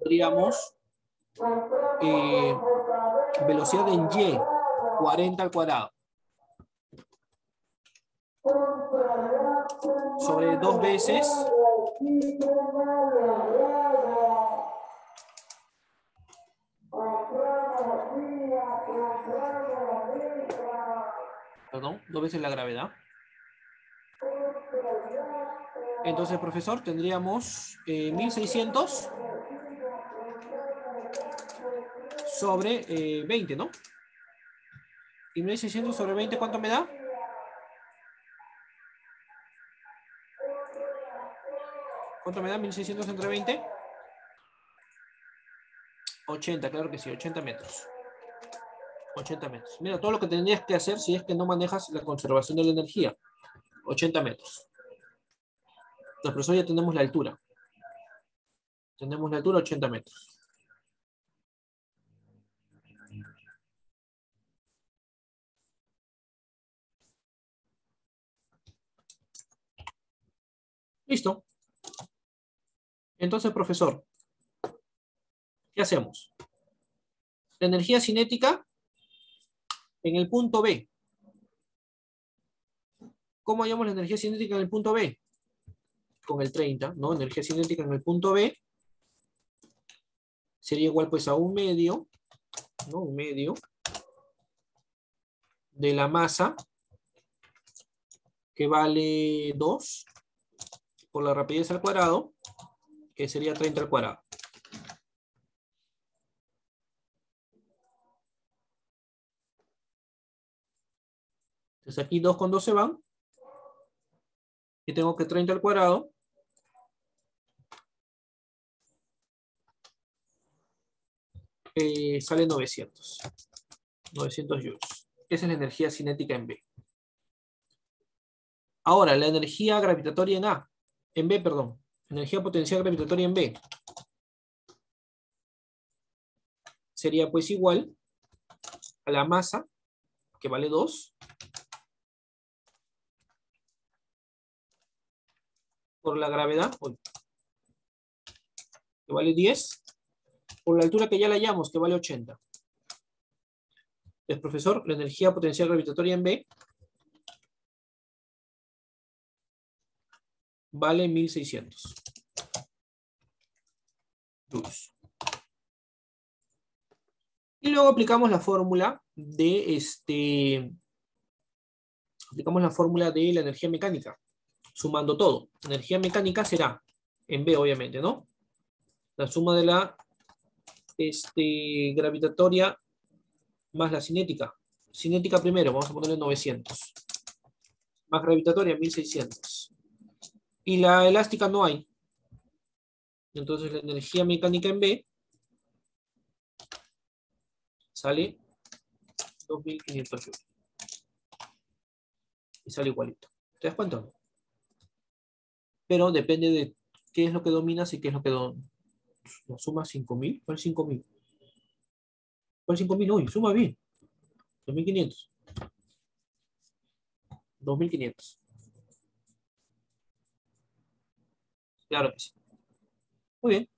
tendríamos eh, velocidad en y, 40 al cuadrado. Sobre dos veces. Perdón, dos veces la gravedad. Entonces, profesor, tendríamos 1600 eh, sobre 20, eh, ¿no? Y 1600 sobre 20, ¿cuánto me da? ¿Cuánto me da 1600 entre 20? 80, claro que sí, 80 metros. 80 metros. Mira, todo lo que tendrías que hacer si es que no manejas la conservación de la energía. 80 metros. Entonces, ya tenemos la altura. Tenemos la altura 80 metros. Listo. Entonces, profesor, ¿qué hacemos? La energía cinética en el punto B. ¿Cómo hallamos la energía cinética en el punto B? Con el 30, ¿no? Energía cinética en el punto B sería igual pues a un medio, ¿no? Un medio de la masa que vale 2 por la rapidez al cuadrado, que sería 30 al cuadrado. Entonces aquí 2 con 2 se van. Y tengo que 30 al cuadrado. Eh, sale 900. 900 joules. Esa es la energía cinética en B. Ahora, la energía gravitatoria en A en B, perdón, energía potencial gravitatoria en B, sería pues igual a la masa, que vale 2, por la gravedad, que vale 10, por la altura que ya la hallamos, que vale 80. Entonces, profesor, la energía potencial gravitatoria en B vale 1600 Y luego aplicamos la fórmula de este, aplicamos la fórmula de la energía mecánica, sumando todo. Energía mecánica será, en B obviamente, ¿no? La suma de la este, gravitatoria más la cinética. Cinética primero, vamos a ponerle 900. más gravitatoria 1600. Y la elástica no hay. Entonces la energía mecánica en B sale 2500 joules. Y sale igualito. ¿Te das cuenta? Pero depende de qué es lo que dominas y qué es lo que no. suma 5000. ¿Cuál es 5000? ¿Cuál es 5000? Uy, suma bien. 2500. 2500. Claro que sí. Muy bien.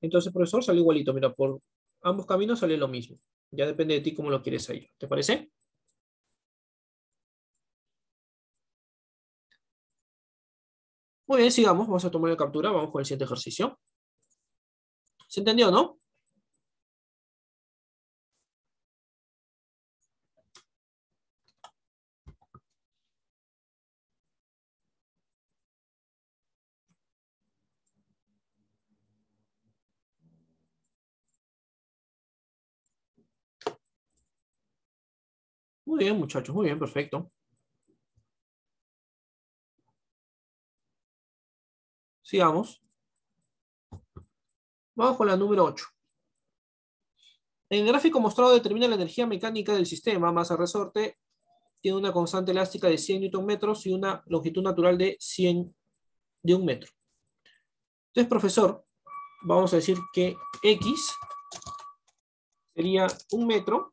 Entonces, profesor, sale igualito. Mira, por ambos caminos sale lo mismo. Ya depende de ti cómo lo quieres ahí. ¿Te parece? Muy bien, sigamos. Vamos a tomar la captura. Vamos con el siguiente ejercicio. ¿Se entendió, no? Muy bien, muchachos, muy bien, perfecto. Sigamos. Vamos con la número 8. En el gráfico mostrado determina la energía mecánica del sistema, masa resorte, tiene una constante elástica de 100 Nm y una longitud natural de 100 de un metro. Entonces, profesor, vamos a decir que X sería un metro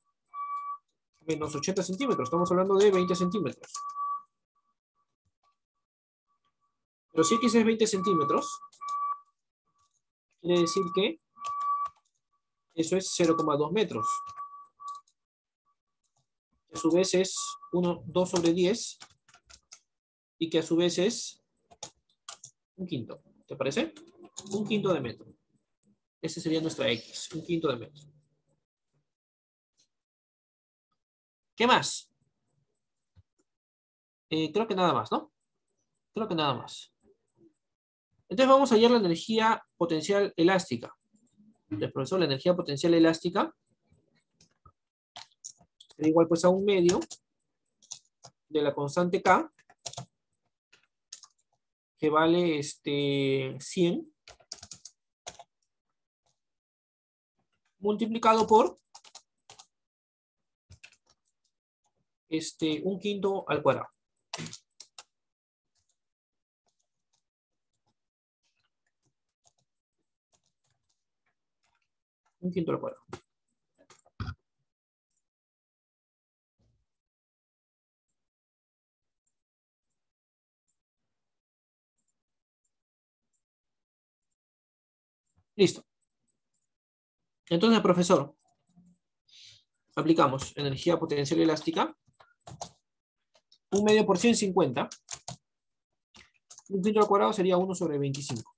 menos 80 centímetros. Estamos hablando de 20 centímetros. Pero si X es 20 centímetros, quiere decir que eso es 0,2 metros. A su vez es 1, 2 sobre 10 y que a su vez es un quinto. ¿Te parece? Un quinto de metro. Ese sería nuestra X, un quinto de metro. ¿Qué más? Eh, creo que nada más, ¿no? Creo que nada más. Entonces vamos a hallar la energía potencial elástica. El profesor, la energía potencial elástica es igual pues a un medio de la constante K que vale este 100 multiplicado por este, un quinto al cuadrado. Un quinto al cuadrado. Listo. Entonces, profesor, aplicamos energía potencial elástica un medio por 150. Un quinto al cuadrado sería 1 sobre 25.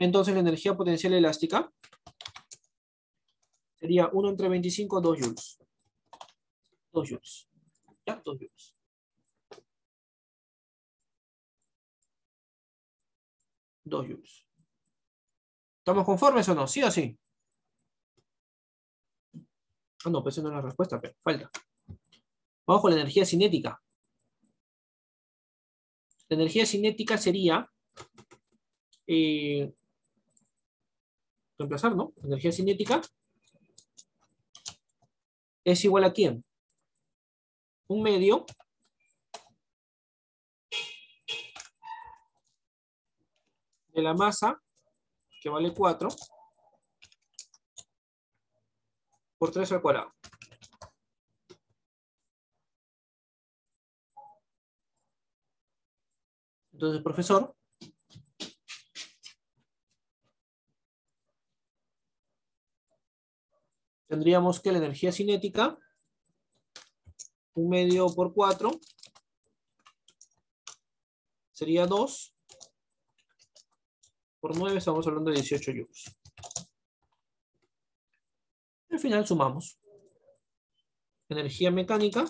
Entonces la energía potencial elástica sería 1 entre 25, 2 joules. 2 joules. ¿Ya? 2 joules. 2 joules. ¿Estamos conformes o no? ¿Sí o sí? Ah, no, pues esa no es la respuesta, pero falta. Vamos con la energía cinética. La energía cinética sería eh, reemplazar, ¿no? Energía cinética es igual a quién? Un medio de la masa que vale 4 por 3 al cuadrado. Entonces, profesor, tendríamos que la energía cinética, un medio por 4, sería 2 por 9 estamos hablando de 18 joules. Al final sumamos. Energía mecánica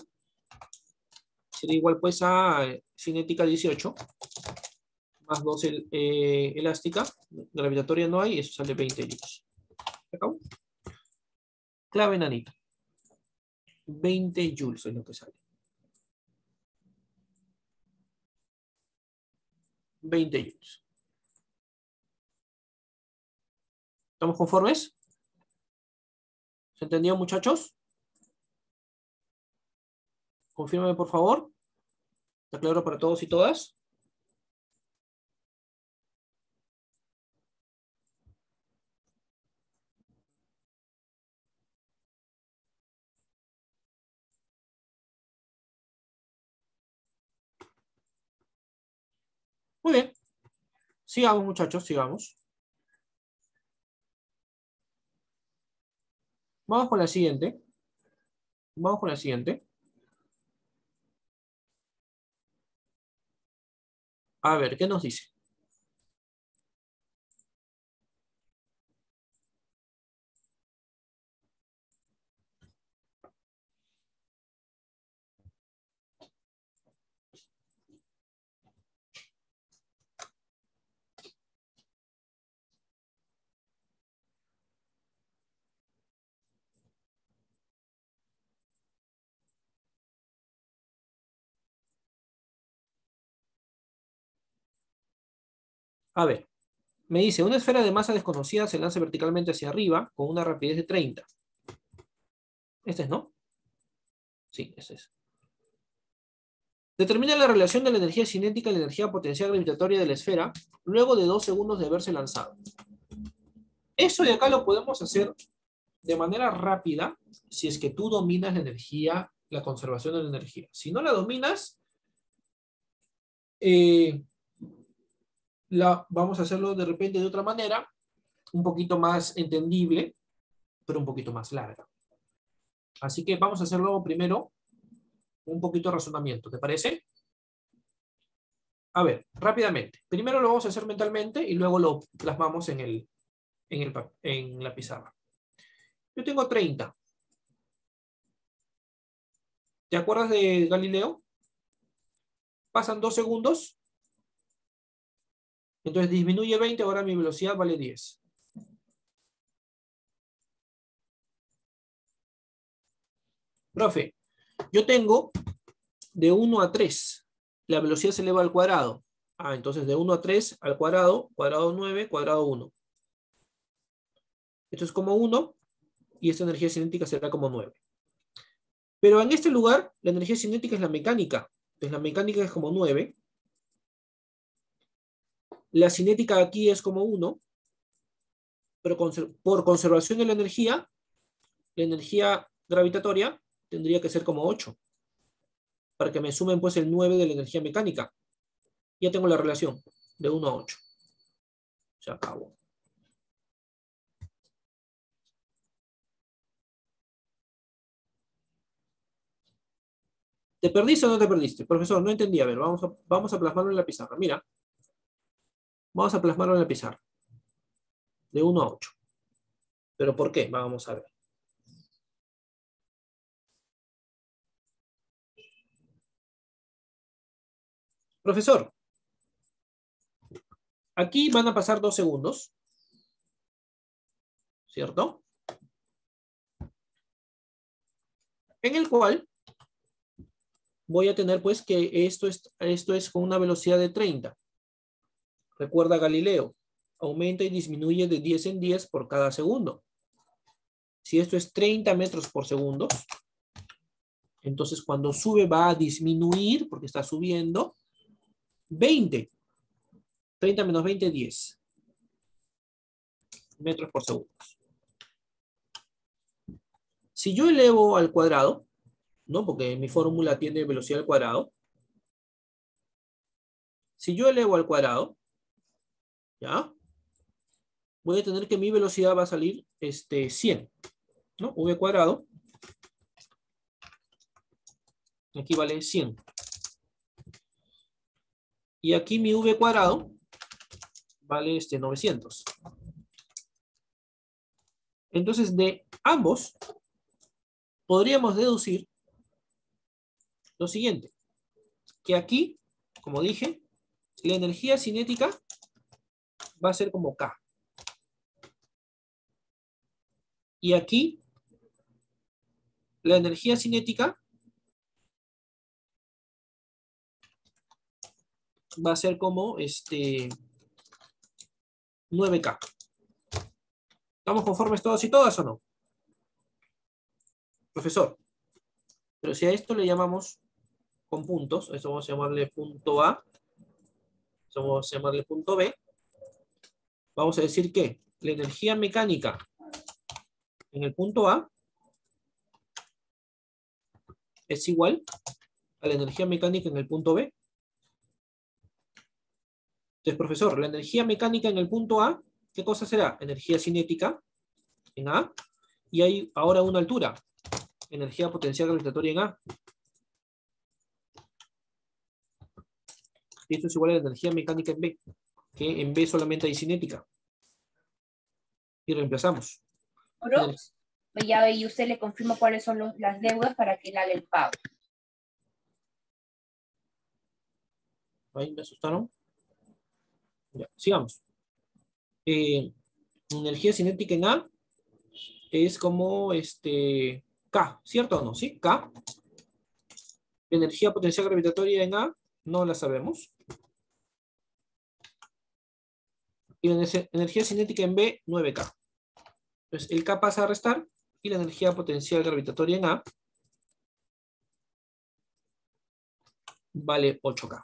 sería igual pues a eh, cinética 18 más 12 eh, elástica, gravitatoria no hay, eso sale 20 joules. ¿Acabó? Clave nanita. 20 joules es lo que sale. 20 joules. ¿Estamos conformes? ¿Se entendió, muchachos? Confírmame, por favor. ¿Está claro para todos y todas? Muy bien. Sigamos, muchachos, sigamos. Vamos con la siguiente. Vamos con la siguiente. A ver, ¿qué nos dice? A ver, me dice, una esfera de masa desconocida se lanza verticalmente hacia arriba con una rapidez de 30. Este es, ¿no? Sí, este es. Determina la relación de la energía cinética y la energía potencial gravitatoria de la esfera luego de dos segundos de haberse lanzado. Eso de acá lo podemos hacer de manera rápida si es que tú dominas la energía, la conservación de la energía. Si no la dominas, eh, la, vamos a hacerlo de repente de otra manera, un poquito más entendible, pero un poquito más larga. Así que vamos a hacerlo primero un poquito de razonamiento, ¿te parece? A ver, rápidamente. Primero lo vamos a hacer mentalmente y luego lo plasmamos en, el, en, el, en la pizarra. Yo tengo 30. ¿Te acuerdas de Galileo? Pasan dos segundos entonces disminuye 20, ahora mi velocidad vale 10. Profe, yo tengo de 1 a 3. La velocidad se eleva al cuadrado. Ah, entonces de 1 a 3 al cuadrado, cuadrado 9, cuadrado 1. Esto es como 1 y esta energía cinética será como 9. Pero en este lugar, la energía cinética es la mecánica. Entonces la mecánica es como 9 la cinética aquí es como 1, pero por conservación de la energía, la energía gravitatoria tendría que ser como 8, para que me sumen pues el 9 de la energía mecánica. Ya tengo la relación de 1 a 8. Se acabó. ¿Te perdiste o no te perdiste? Profesor, no entendí. A ver, vamos a, vamos a plasmarlo en la pizarra. Mira, Vamos a plasmarlo en la. De 1 a 8. ¿Pero por qué? Vamos a ver. Profesor, aquí van a pasar dos segundos. ¿Cierto? En el cual voy a tener pues que esto es, esto es con una velocidad de 30. Recuerda Galileo, aumenta y disminuye de 10 en 10 por cada segundo. Si esto es 30 metros por segundo, entonces cuando sube va a disminuir, porque está subiendo, 20. 30 menos 20, 10 metros por segundo. Si yo elevo al cuadrado, ¿no? porque mi fórmula tiene velocidad al cuadrado, si yo elevo al cuadrado, ¿ya? Voy a tener que mi velocidad va a salir este, 100, ¿no? V cuadrado. Aquí vale 100. Y aquí mi V cuadrado vale este 900. Entonces, de ambos, podríamos deducir lo siguiente. Que aquí, como dije, la energía cinética va a ser como K. Y aquí, la energía cinética va a ser como este 9K. ¿Estamos conformes todos y todas o no? Profesor, pero si a esto le llamamos con puntos, esto vamos a llamarle punto A, esto vamos a llamarle punto B, vamos a decir que la energía mecánica en el punto A es igual a la energía mecánica en el punto B. Entonces, profesor, la energía mecánica en el punto A, ¿qué cosa será? Energía cinética en A, y hay ahora una altura, energía potencial gravitatoria en A. Y esto es igual a la energía mecánica en B, que en B solamente hay cinética. Y reemplazamos. ¿Oro? Ya y usted le confirma cuáles son las deudas para que él haga el pago. Ahí me asustaron. Ya, sigamos. Eh, energía cinética en A es como este K, ¿cierto o no? ¿Sí? K. Energía potencial gravitatoria en A, no la sabemos. Y la energía cinética en B, 9K. Entonces, el K pasa a restar y la energía potencial gravitatoria en A vale 8K.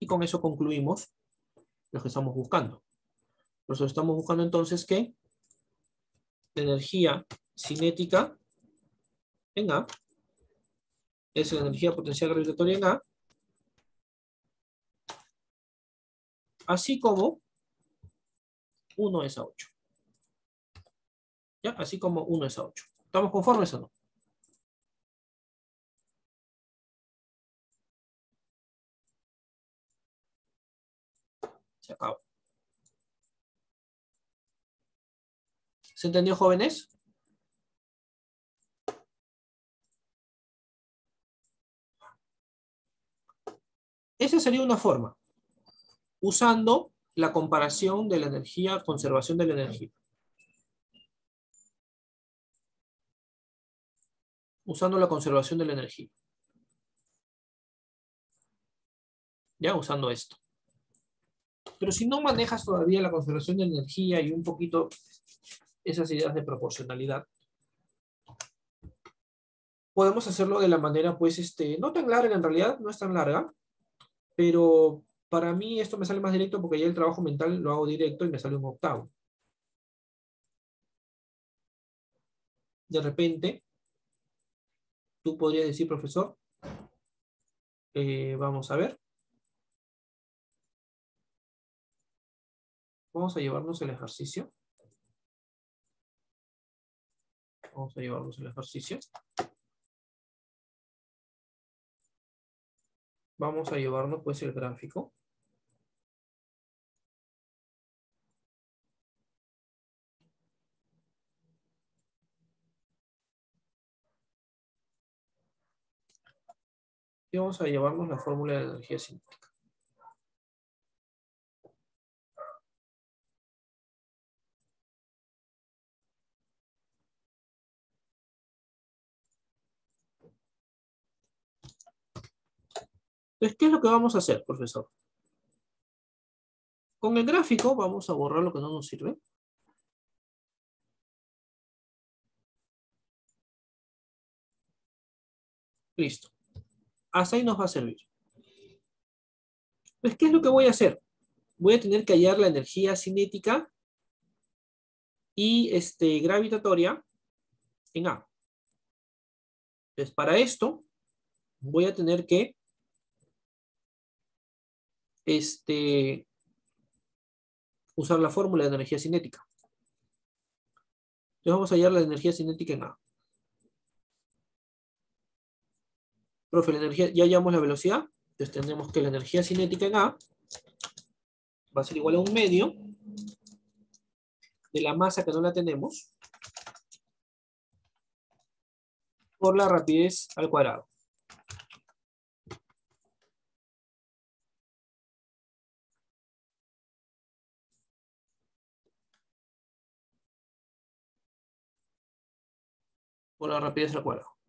Y con eso concluimos lo que estamos buscando. Por eso estamos buscando entonces que la energía cinética en A es la energía potencial gravitatoria en A, así como 1 es a 8. ¿Ya? Así como 1 es a 8. ¿Estamos conformes o no? Se acabó. ¿Se entendió, jóvenes? Esa sería una forma, usando la comparación de la energía, conservación de la energía. Usando la conservación de la energía. Ya usando esto. Pero si no manejas todavía la conservación de energía y un poquito esas ideas de proporcionalidad, podemos hacerlo de la manera, pues, este, no tan larga en realidad, no es tan larga, pero para mí esto me sale más directo porque ya el trabajo mental lo hago directo y me sale un octavo. De repente, tú podrías decir, profesor, eh, vamos a ver. Vamos a llevarnos el ejercicio. Vamos a llevarnos el ejercicio. Vamos a llevarnos pues el gráfico. Y vamos a llevarnos la fórmula de energía cinética. Entonces, ¿qué es lo que vamos a hacer, profesor? Con el gráfico vamos a borrar lo que no nos sirve. Listo. Hasta ahí nos va a servir. Entonces, ¿qué es lo que voy a hacer? Voy a tener que hallar la energía cinética y este, gravitatoria en A. Entonces, para esto, voy a tener que este, usar la fórmula de energía cinética. Entonces vamos a hallar la energía cinética en A. Profe, ya llevamos la velocidad, entonces tendremos que la energía cinética en A va a ser igual a un medio de la masa que no la tenemos por la rapidez al cuadrado. Por la rapidez al cuadrado.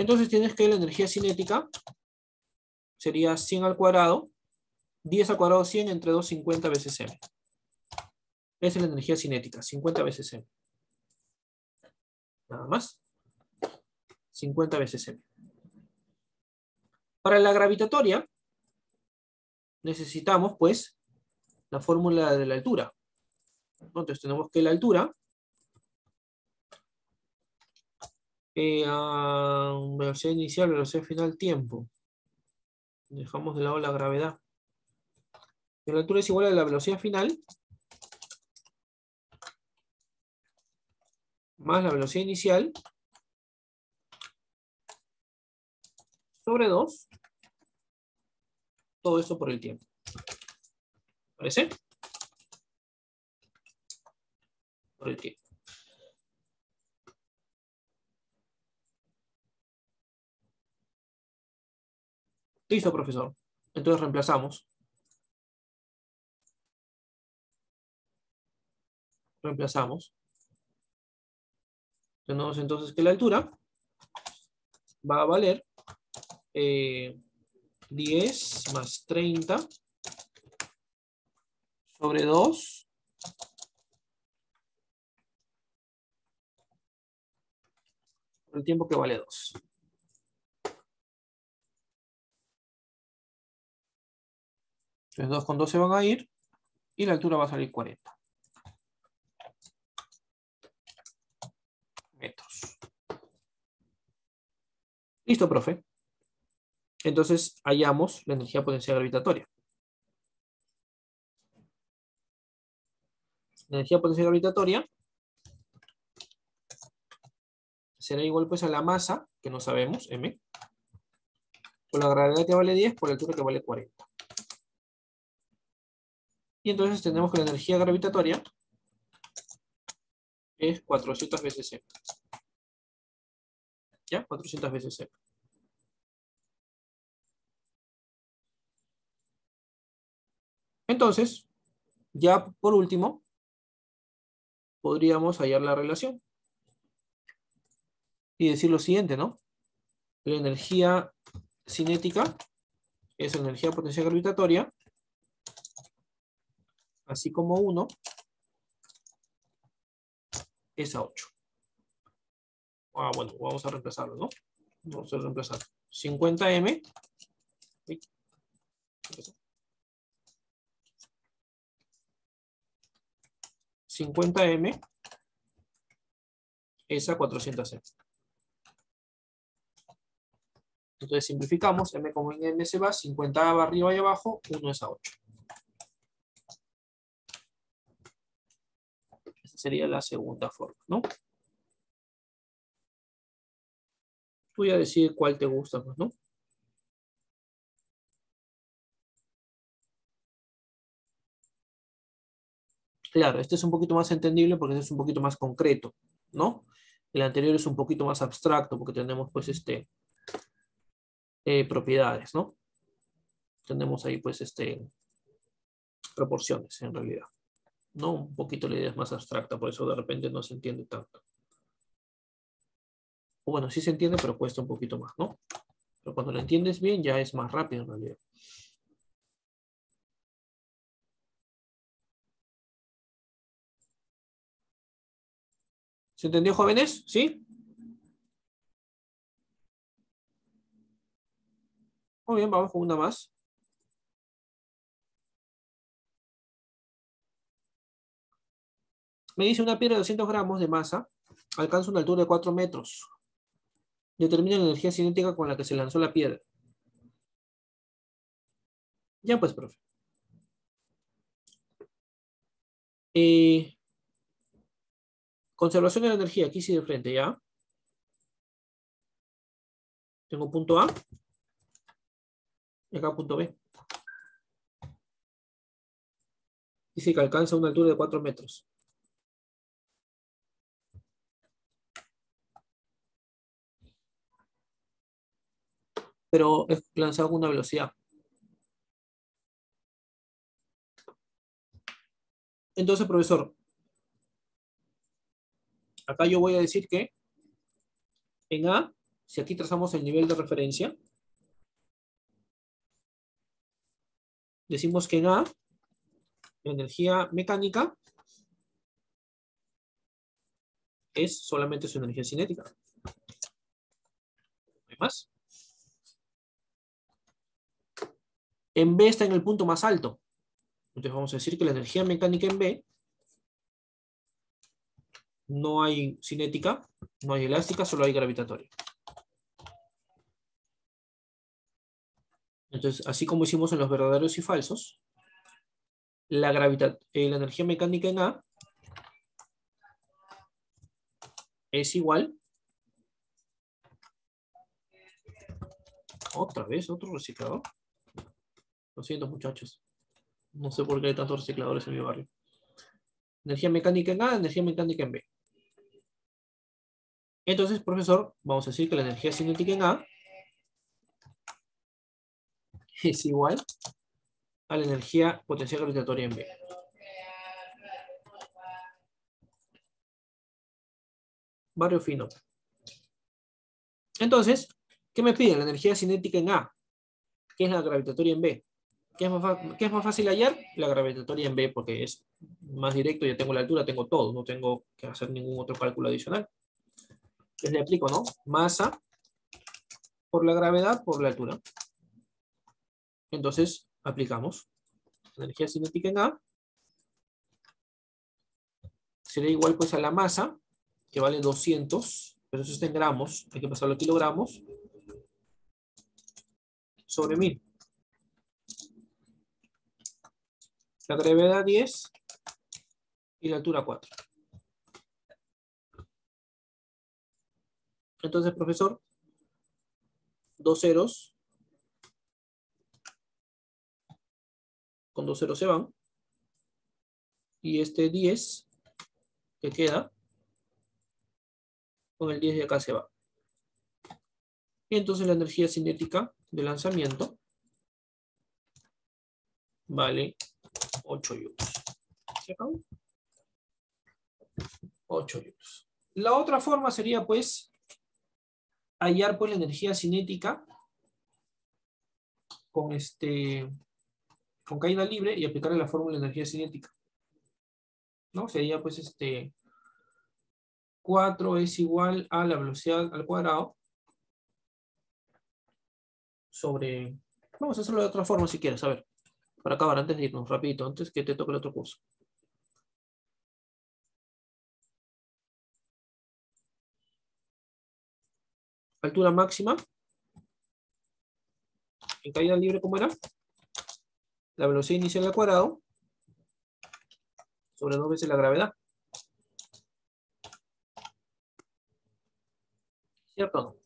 Entonces tienes que la energía cinética sería 100 al cuadrado, 10 al cuadrado 100 entre 2, 50 veces m. Esa es la energía cinética, 50 veces m. Nada más. 50 veces m. Para la gravitatoria, necesitamos, pues, la fórmula de la altura. Entonces tenemos que la altura eh, a velocidad inicial, velocidad final, tiempo. Dejamos de lado la gravedad. La altura es igual a la velocidad final más la velocidad inicial sobre 2. Todo esto por el tiempo. ¿Parece? Por el tiempo. Listo, profesor. Entonces reemplazamos. Reemplazamos. Tenemos entonces que la altura va a valer 10 eh, más 30 sobre 2 el tiempo que vale 2. Entonces 2 con 2 se van a ir y la altura va a salir 40. metros. Listo, profe. Entonces hallamos la energía potencial gravitatoria. La energía potencial gravitatoria será igual pues a la masa, que no sabemos, m, por la gravedad que vale 10 por la altura que vale 40. Y entonces tenemos que la energía gravitatoria es 400 veces M. ¿Ya? 400 veces M. Entonces, ya por último, podríamos hallar la relación. Y decir lo siguiente, ¿no? La energía cinética es la energía potencial gravitatoria, así como 1 es a 8. Ah, bueno, vamos a reemplazarlo, ¿no? Vamos a reemplazar 50M. 50M es a 400M. Entonces simplificamos, M como en M se va, 50 va arriba y abajo, 1 es a 8. Sería la segunda forma, ¿no? Tú ya decides cuál te gusta más, ¿no? Claro, este es un poquito más entendible porque este es un poquito más concreto, ¿no? El anterior es un poquito más abstracto porque tenemos pues este eh, propiedades, ¿no? Tenemos ahí pues este proporciones en realidad. ¿No? Un poquito la idea es más abstracta, por eso de repente no se entiende tanto. O bueno, sí se entiende, pero cuesta un poquito más, ¿no? Pero cuando lo entiendes bien, ya es más rápido en realidad. ¿Se entendió, jóvenes? ¿Sí? Muy bien, vamos con una más. Me dice una piedra de 200 gramos de masa alcanza una altura de 4 metros. Determina la energía cinética con la que se lanzó la piedra. Ya pues, profe. Eh, conservación de la energía, aquí sí de frente, ¿ya? Tengo punto A. Y acá punto B. Dice que alcanza una altura de 4 metros. Pero es lanzado con una velocidad. Entonces, profesor, acá yo voy a decir que en A, si aquí trazamos el nivel de referencia, decimos que en A, energía mecánica es solamente su energía cinética. ¿No hay más? En B está en el punto más alto. Entonces vamos a decir que la energía mecánica en B no hay cinética, no hay elástica, solo hay gravitatoria. Entonces, así como hicimos en los verdaderos y falsos, la, eh, la energía mecánica en A es igual. Otra vez, otro reciclador. Lo siento, muchachos. No sé por qué hay tantos recicladores en mi barrio. Energía mecánica en A, energía mecánica en B. Entonces, profesor, vamos a decir que la energía cinética en A es igual a la energía potencial gravitatoria en B. Barrio fino. Entonces, ¿qué me piden? La energía cinética en A. ¿Qué es la gravitatoria en B? ¿Qué es, más, fácil hallar? La gravitatoria en B, porque es más directo, ya tengo la altura, tengo todo, no tengo que hacer ningún otro cálculo adicional. Entonces le aplico, ¿no? Masa por la gravedad por la altura. Entonces, aplicamos. Energía cinética en A sería igual pues a la masa, que vale 200, pero eso está en gramos, hay que pasarlo a kilogramos, sobre 1000. La gravedad 10 y la altura 4. Entonces, profesor, dos ceros con dos ceros se van. Y este 10 que queda, con el 10 de acá se va. Y entonces la energía cinética de lanzamiento vale 8 joules. ¿Se acabó? 8 joules. La otra forma sería, pues, hallar pues, la energía cinética con, este, con caída libre y aplicarle la fórmula de energía cinética. ¿No? Sería, pues, este, 4 es igual a la velocidad al cuadrado sobre... Vamos a hacerlo de otra forma si quieres, a ver para acabar, antes de irnos, rapidito, antes que te toque el otro curso. Altura máxima. En caída libre, ¿cómo era? La velocidad inicial al cuadrado sobre dos veces la gravedad. ¿Cierto?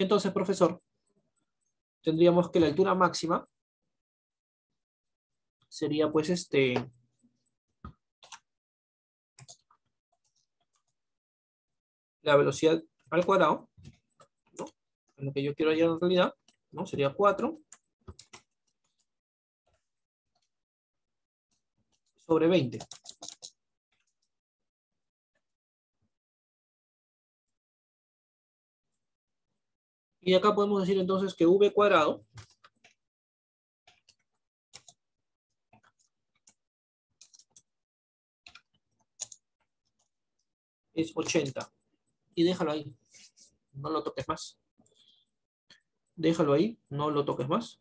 Entonces, profesor, tendríamos que la altura máxima sería pues este... La velocidad al cuadrado, ¿no? lo que yo quiero hallar en realidad, ¿no? Sería 4 sobre 20. Y acá podemos decir entonces que v cuadrado es 80. Y déjalo ahí. No lo toques más. Déjalo ahí, no lo toques más.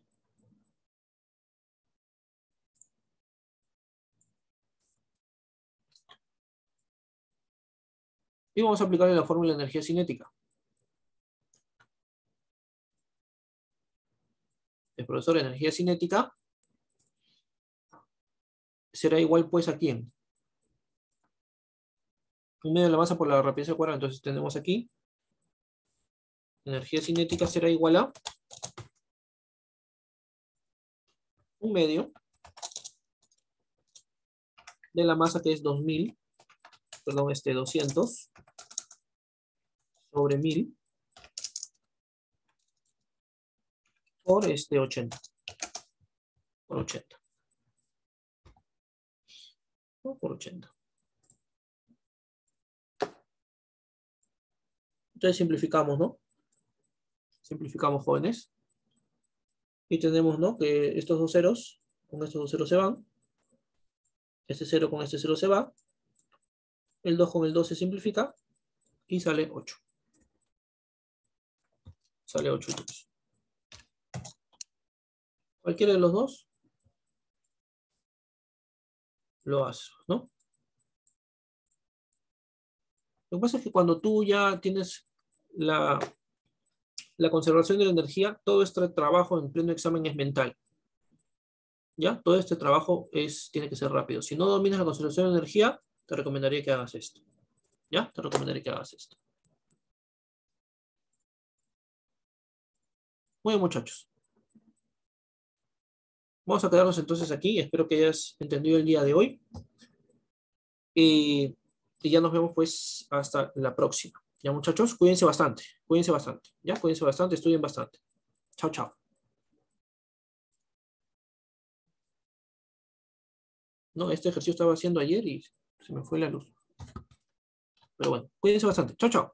Y vamos a aplicarle la fórmula de energía cinética. El profesor energía cinética será igual pues a quién? Un medio de la masa por la rapidez al cuadrado. Entonces tenemos aquí energía cinética será igual a un medio de la masa que es 2000, perdón, este 200 sobre 1000 por este 80. por 80. Por 80. Entonces simplificamos, ¿no? Simplificamos, jóvenes. Y tenemos, ¿no? Que estos dos ceros, con estos dos ceros se van. Este cero con este cero se va. El 2 con el 2 se simplifica. Y sale 8. Sale 8 Cualquiera de los dos lo haces, ¿no? Lo que pasa es que cuando tú ya tienes la, la conservación de la energía, todo este trabajo en pleno examen es mental. ¿Ya? Todo este trabajo es, tiene que ser rápido. Si no dominas la conservación de energía, te recomendaría que hagas esto. ¿Ya? Te recomendaría que hagas esto. Muy bien, muchachos. Vamos a quedarnos entonces aquí. Espero que hayas entendido el día de hoy. Y, ya nos vemos pues hasta la próxima. Ya muchachos, cuídense bastante, cuídense bastante, ya, cuídense bastante, estudien bastante. Chao, chao. No, este ejercicio estaba haciendo ayer y se me fue la luz. Pero bueno, cuídense bastante. Chao, chao.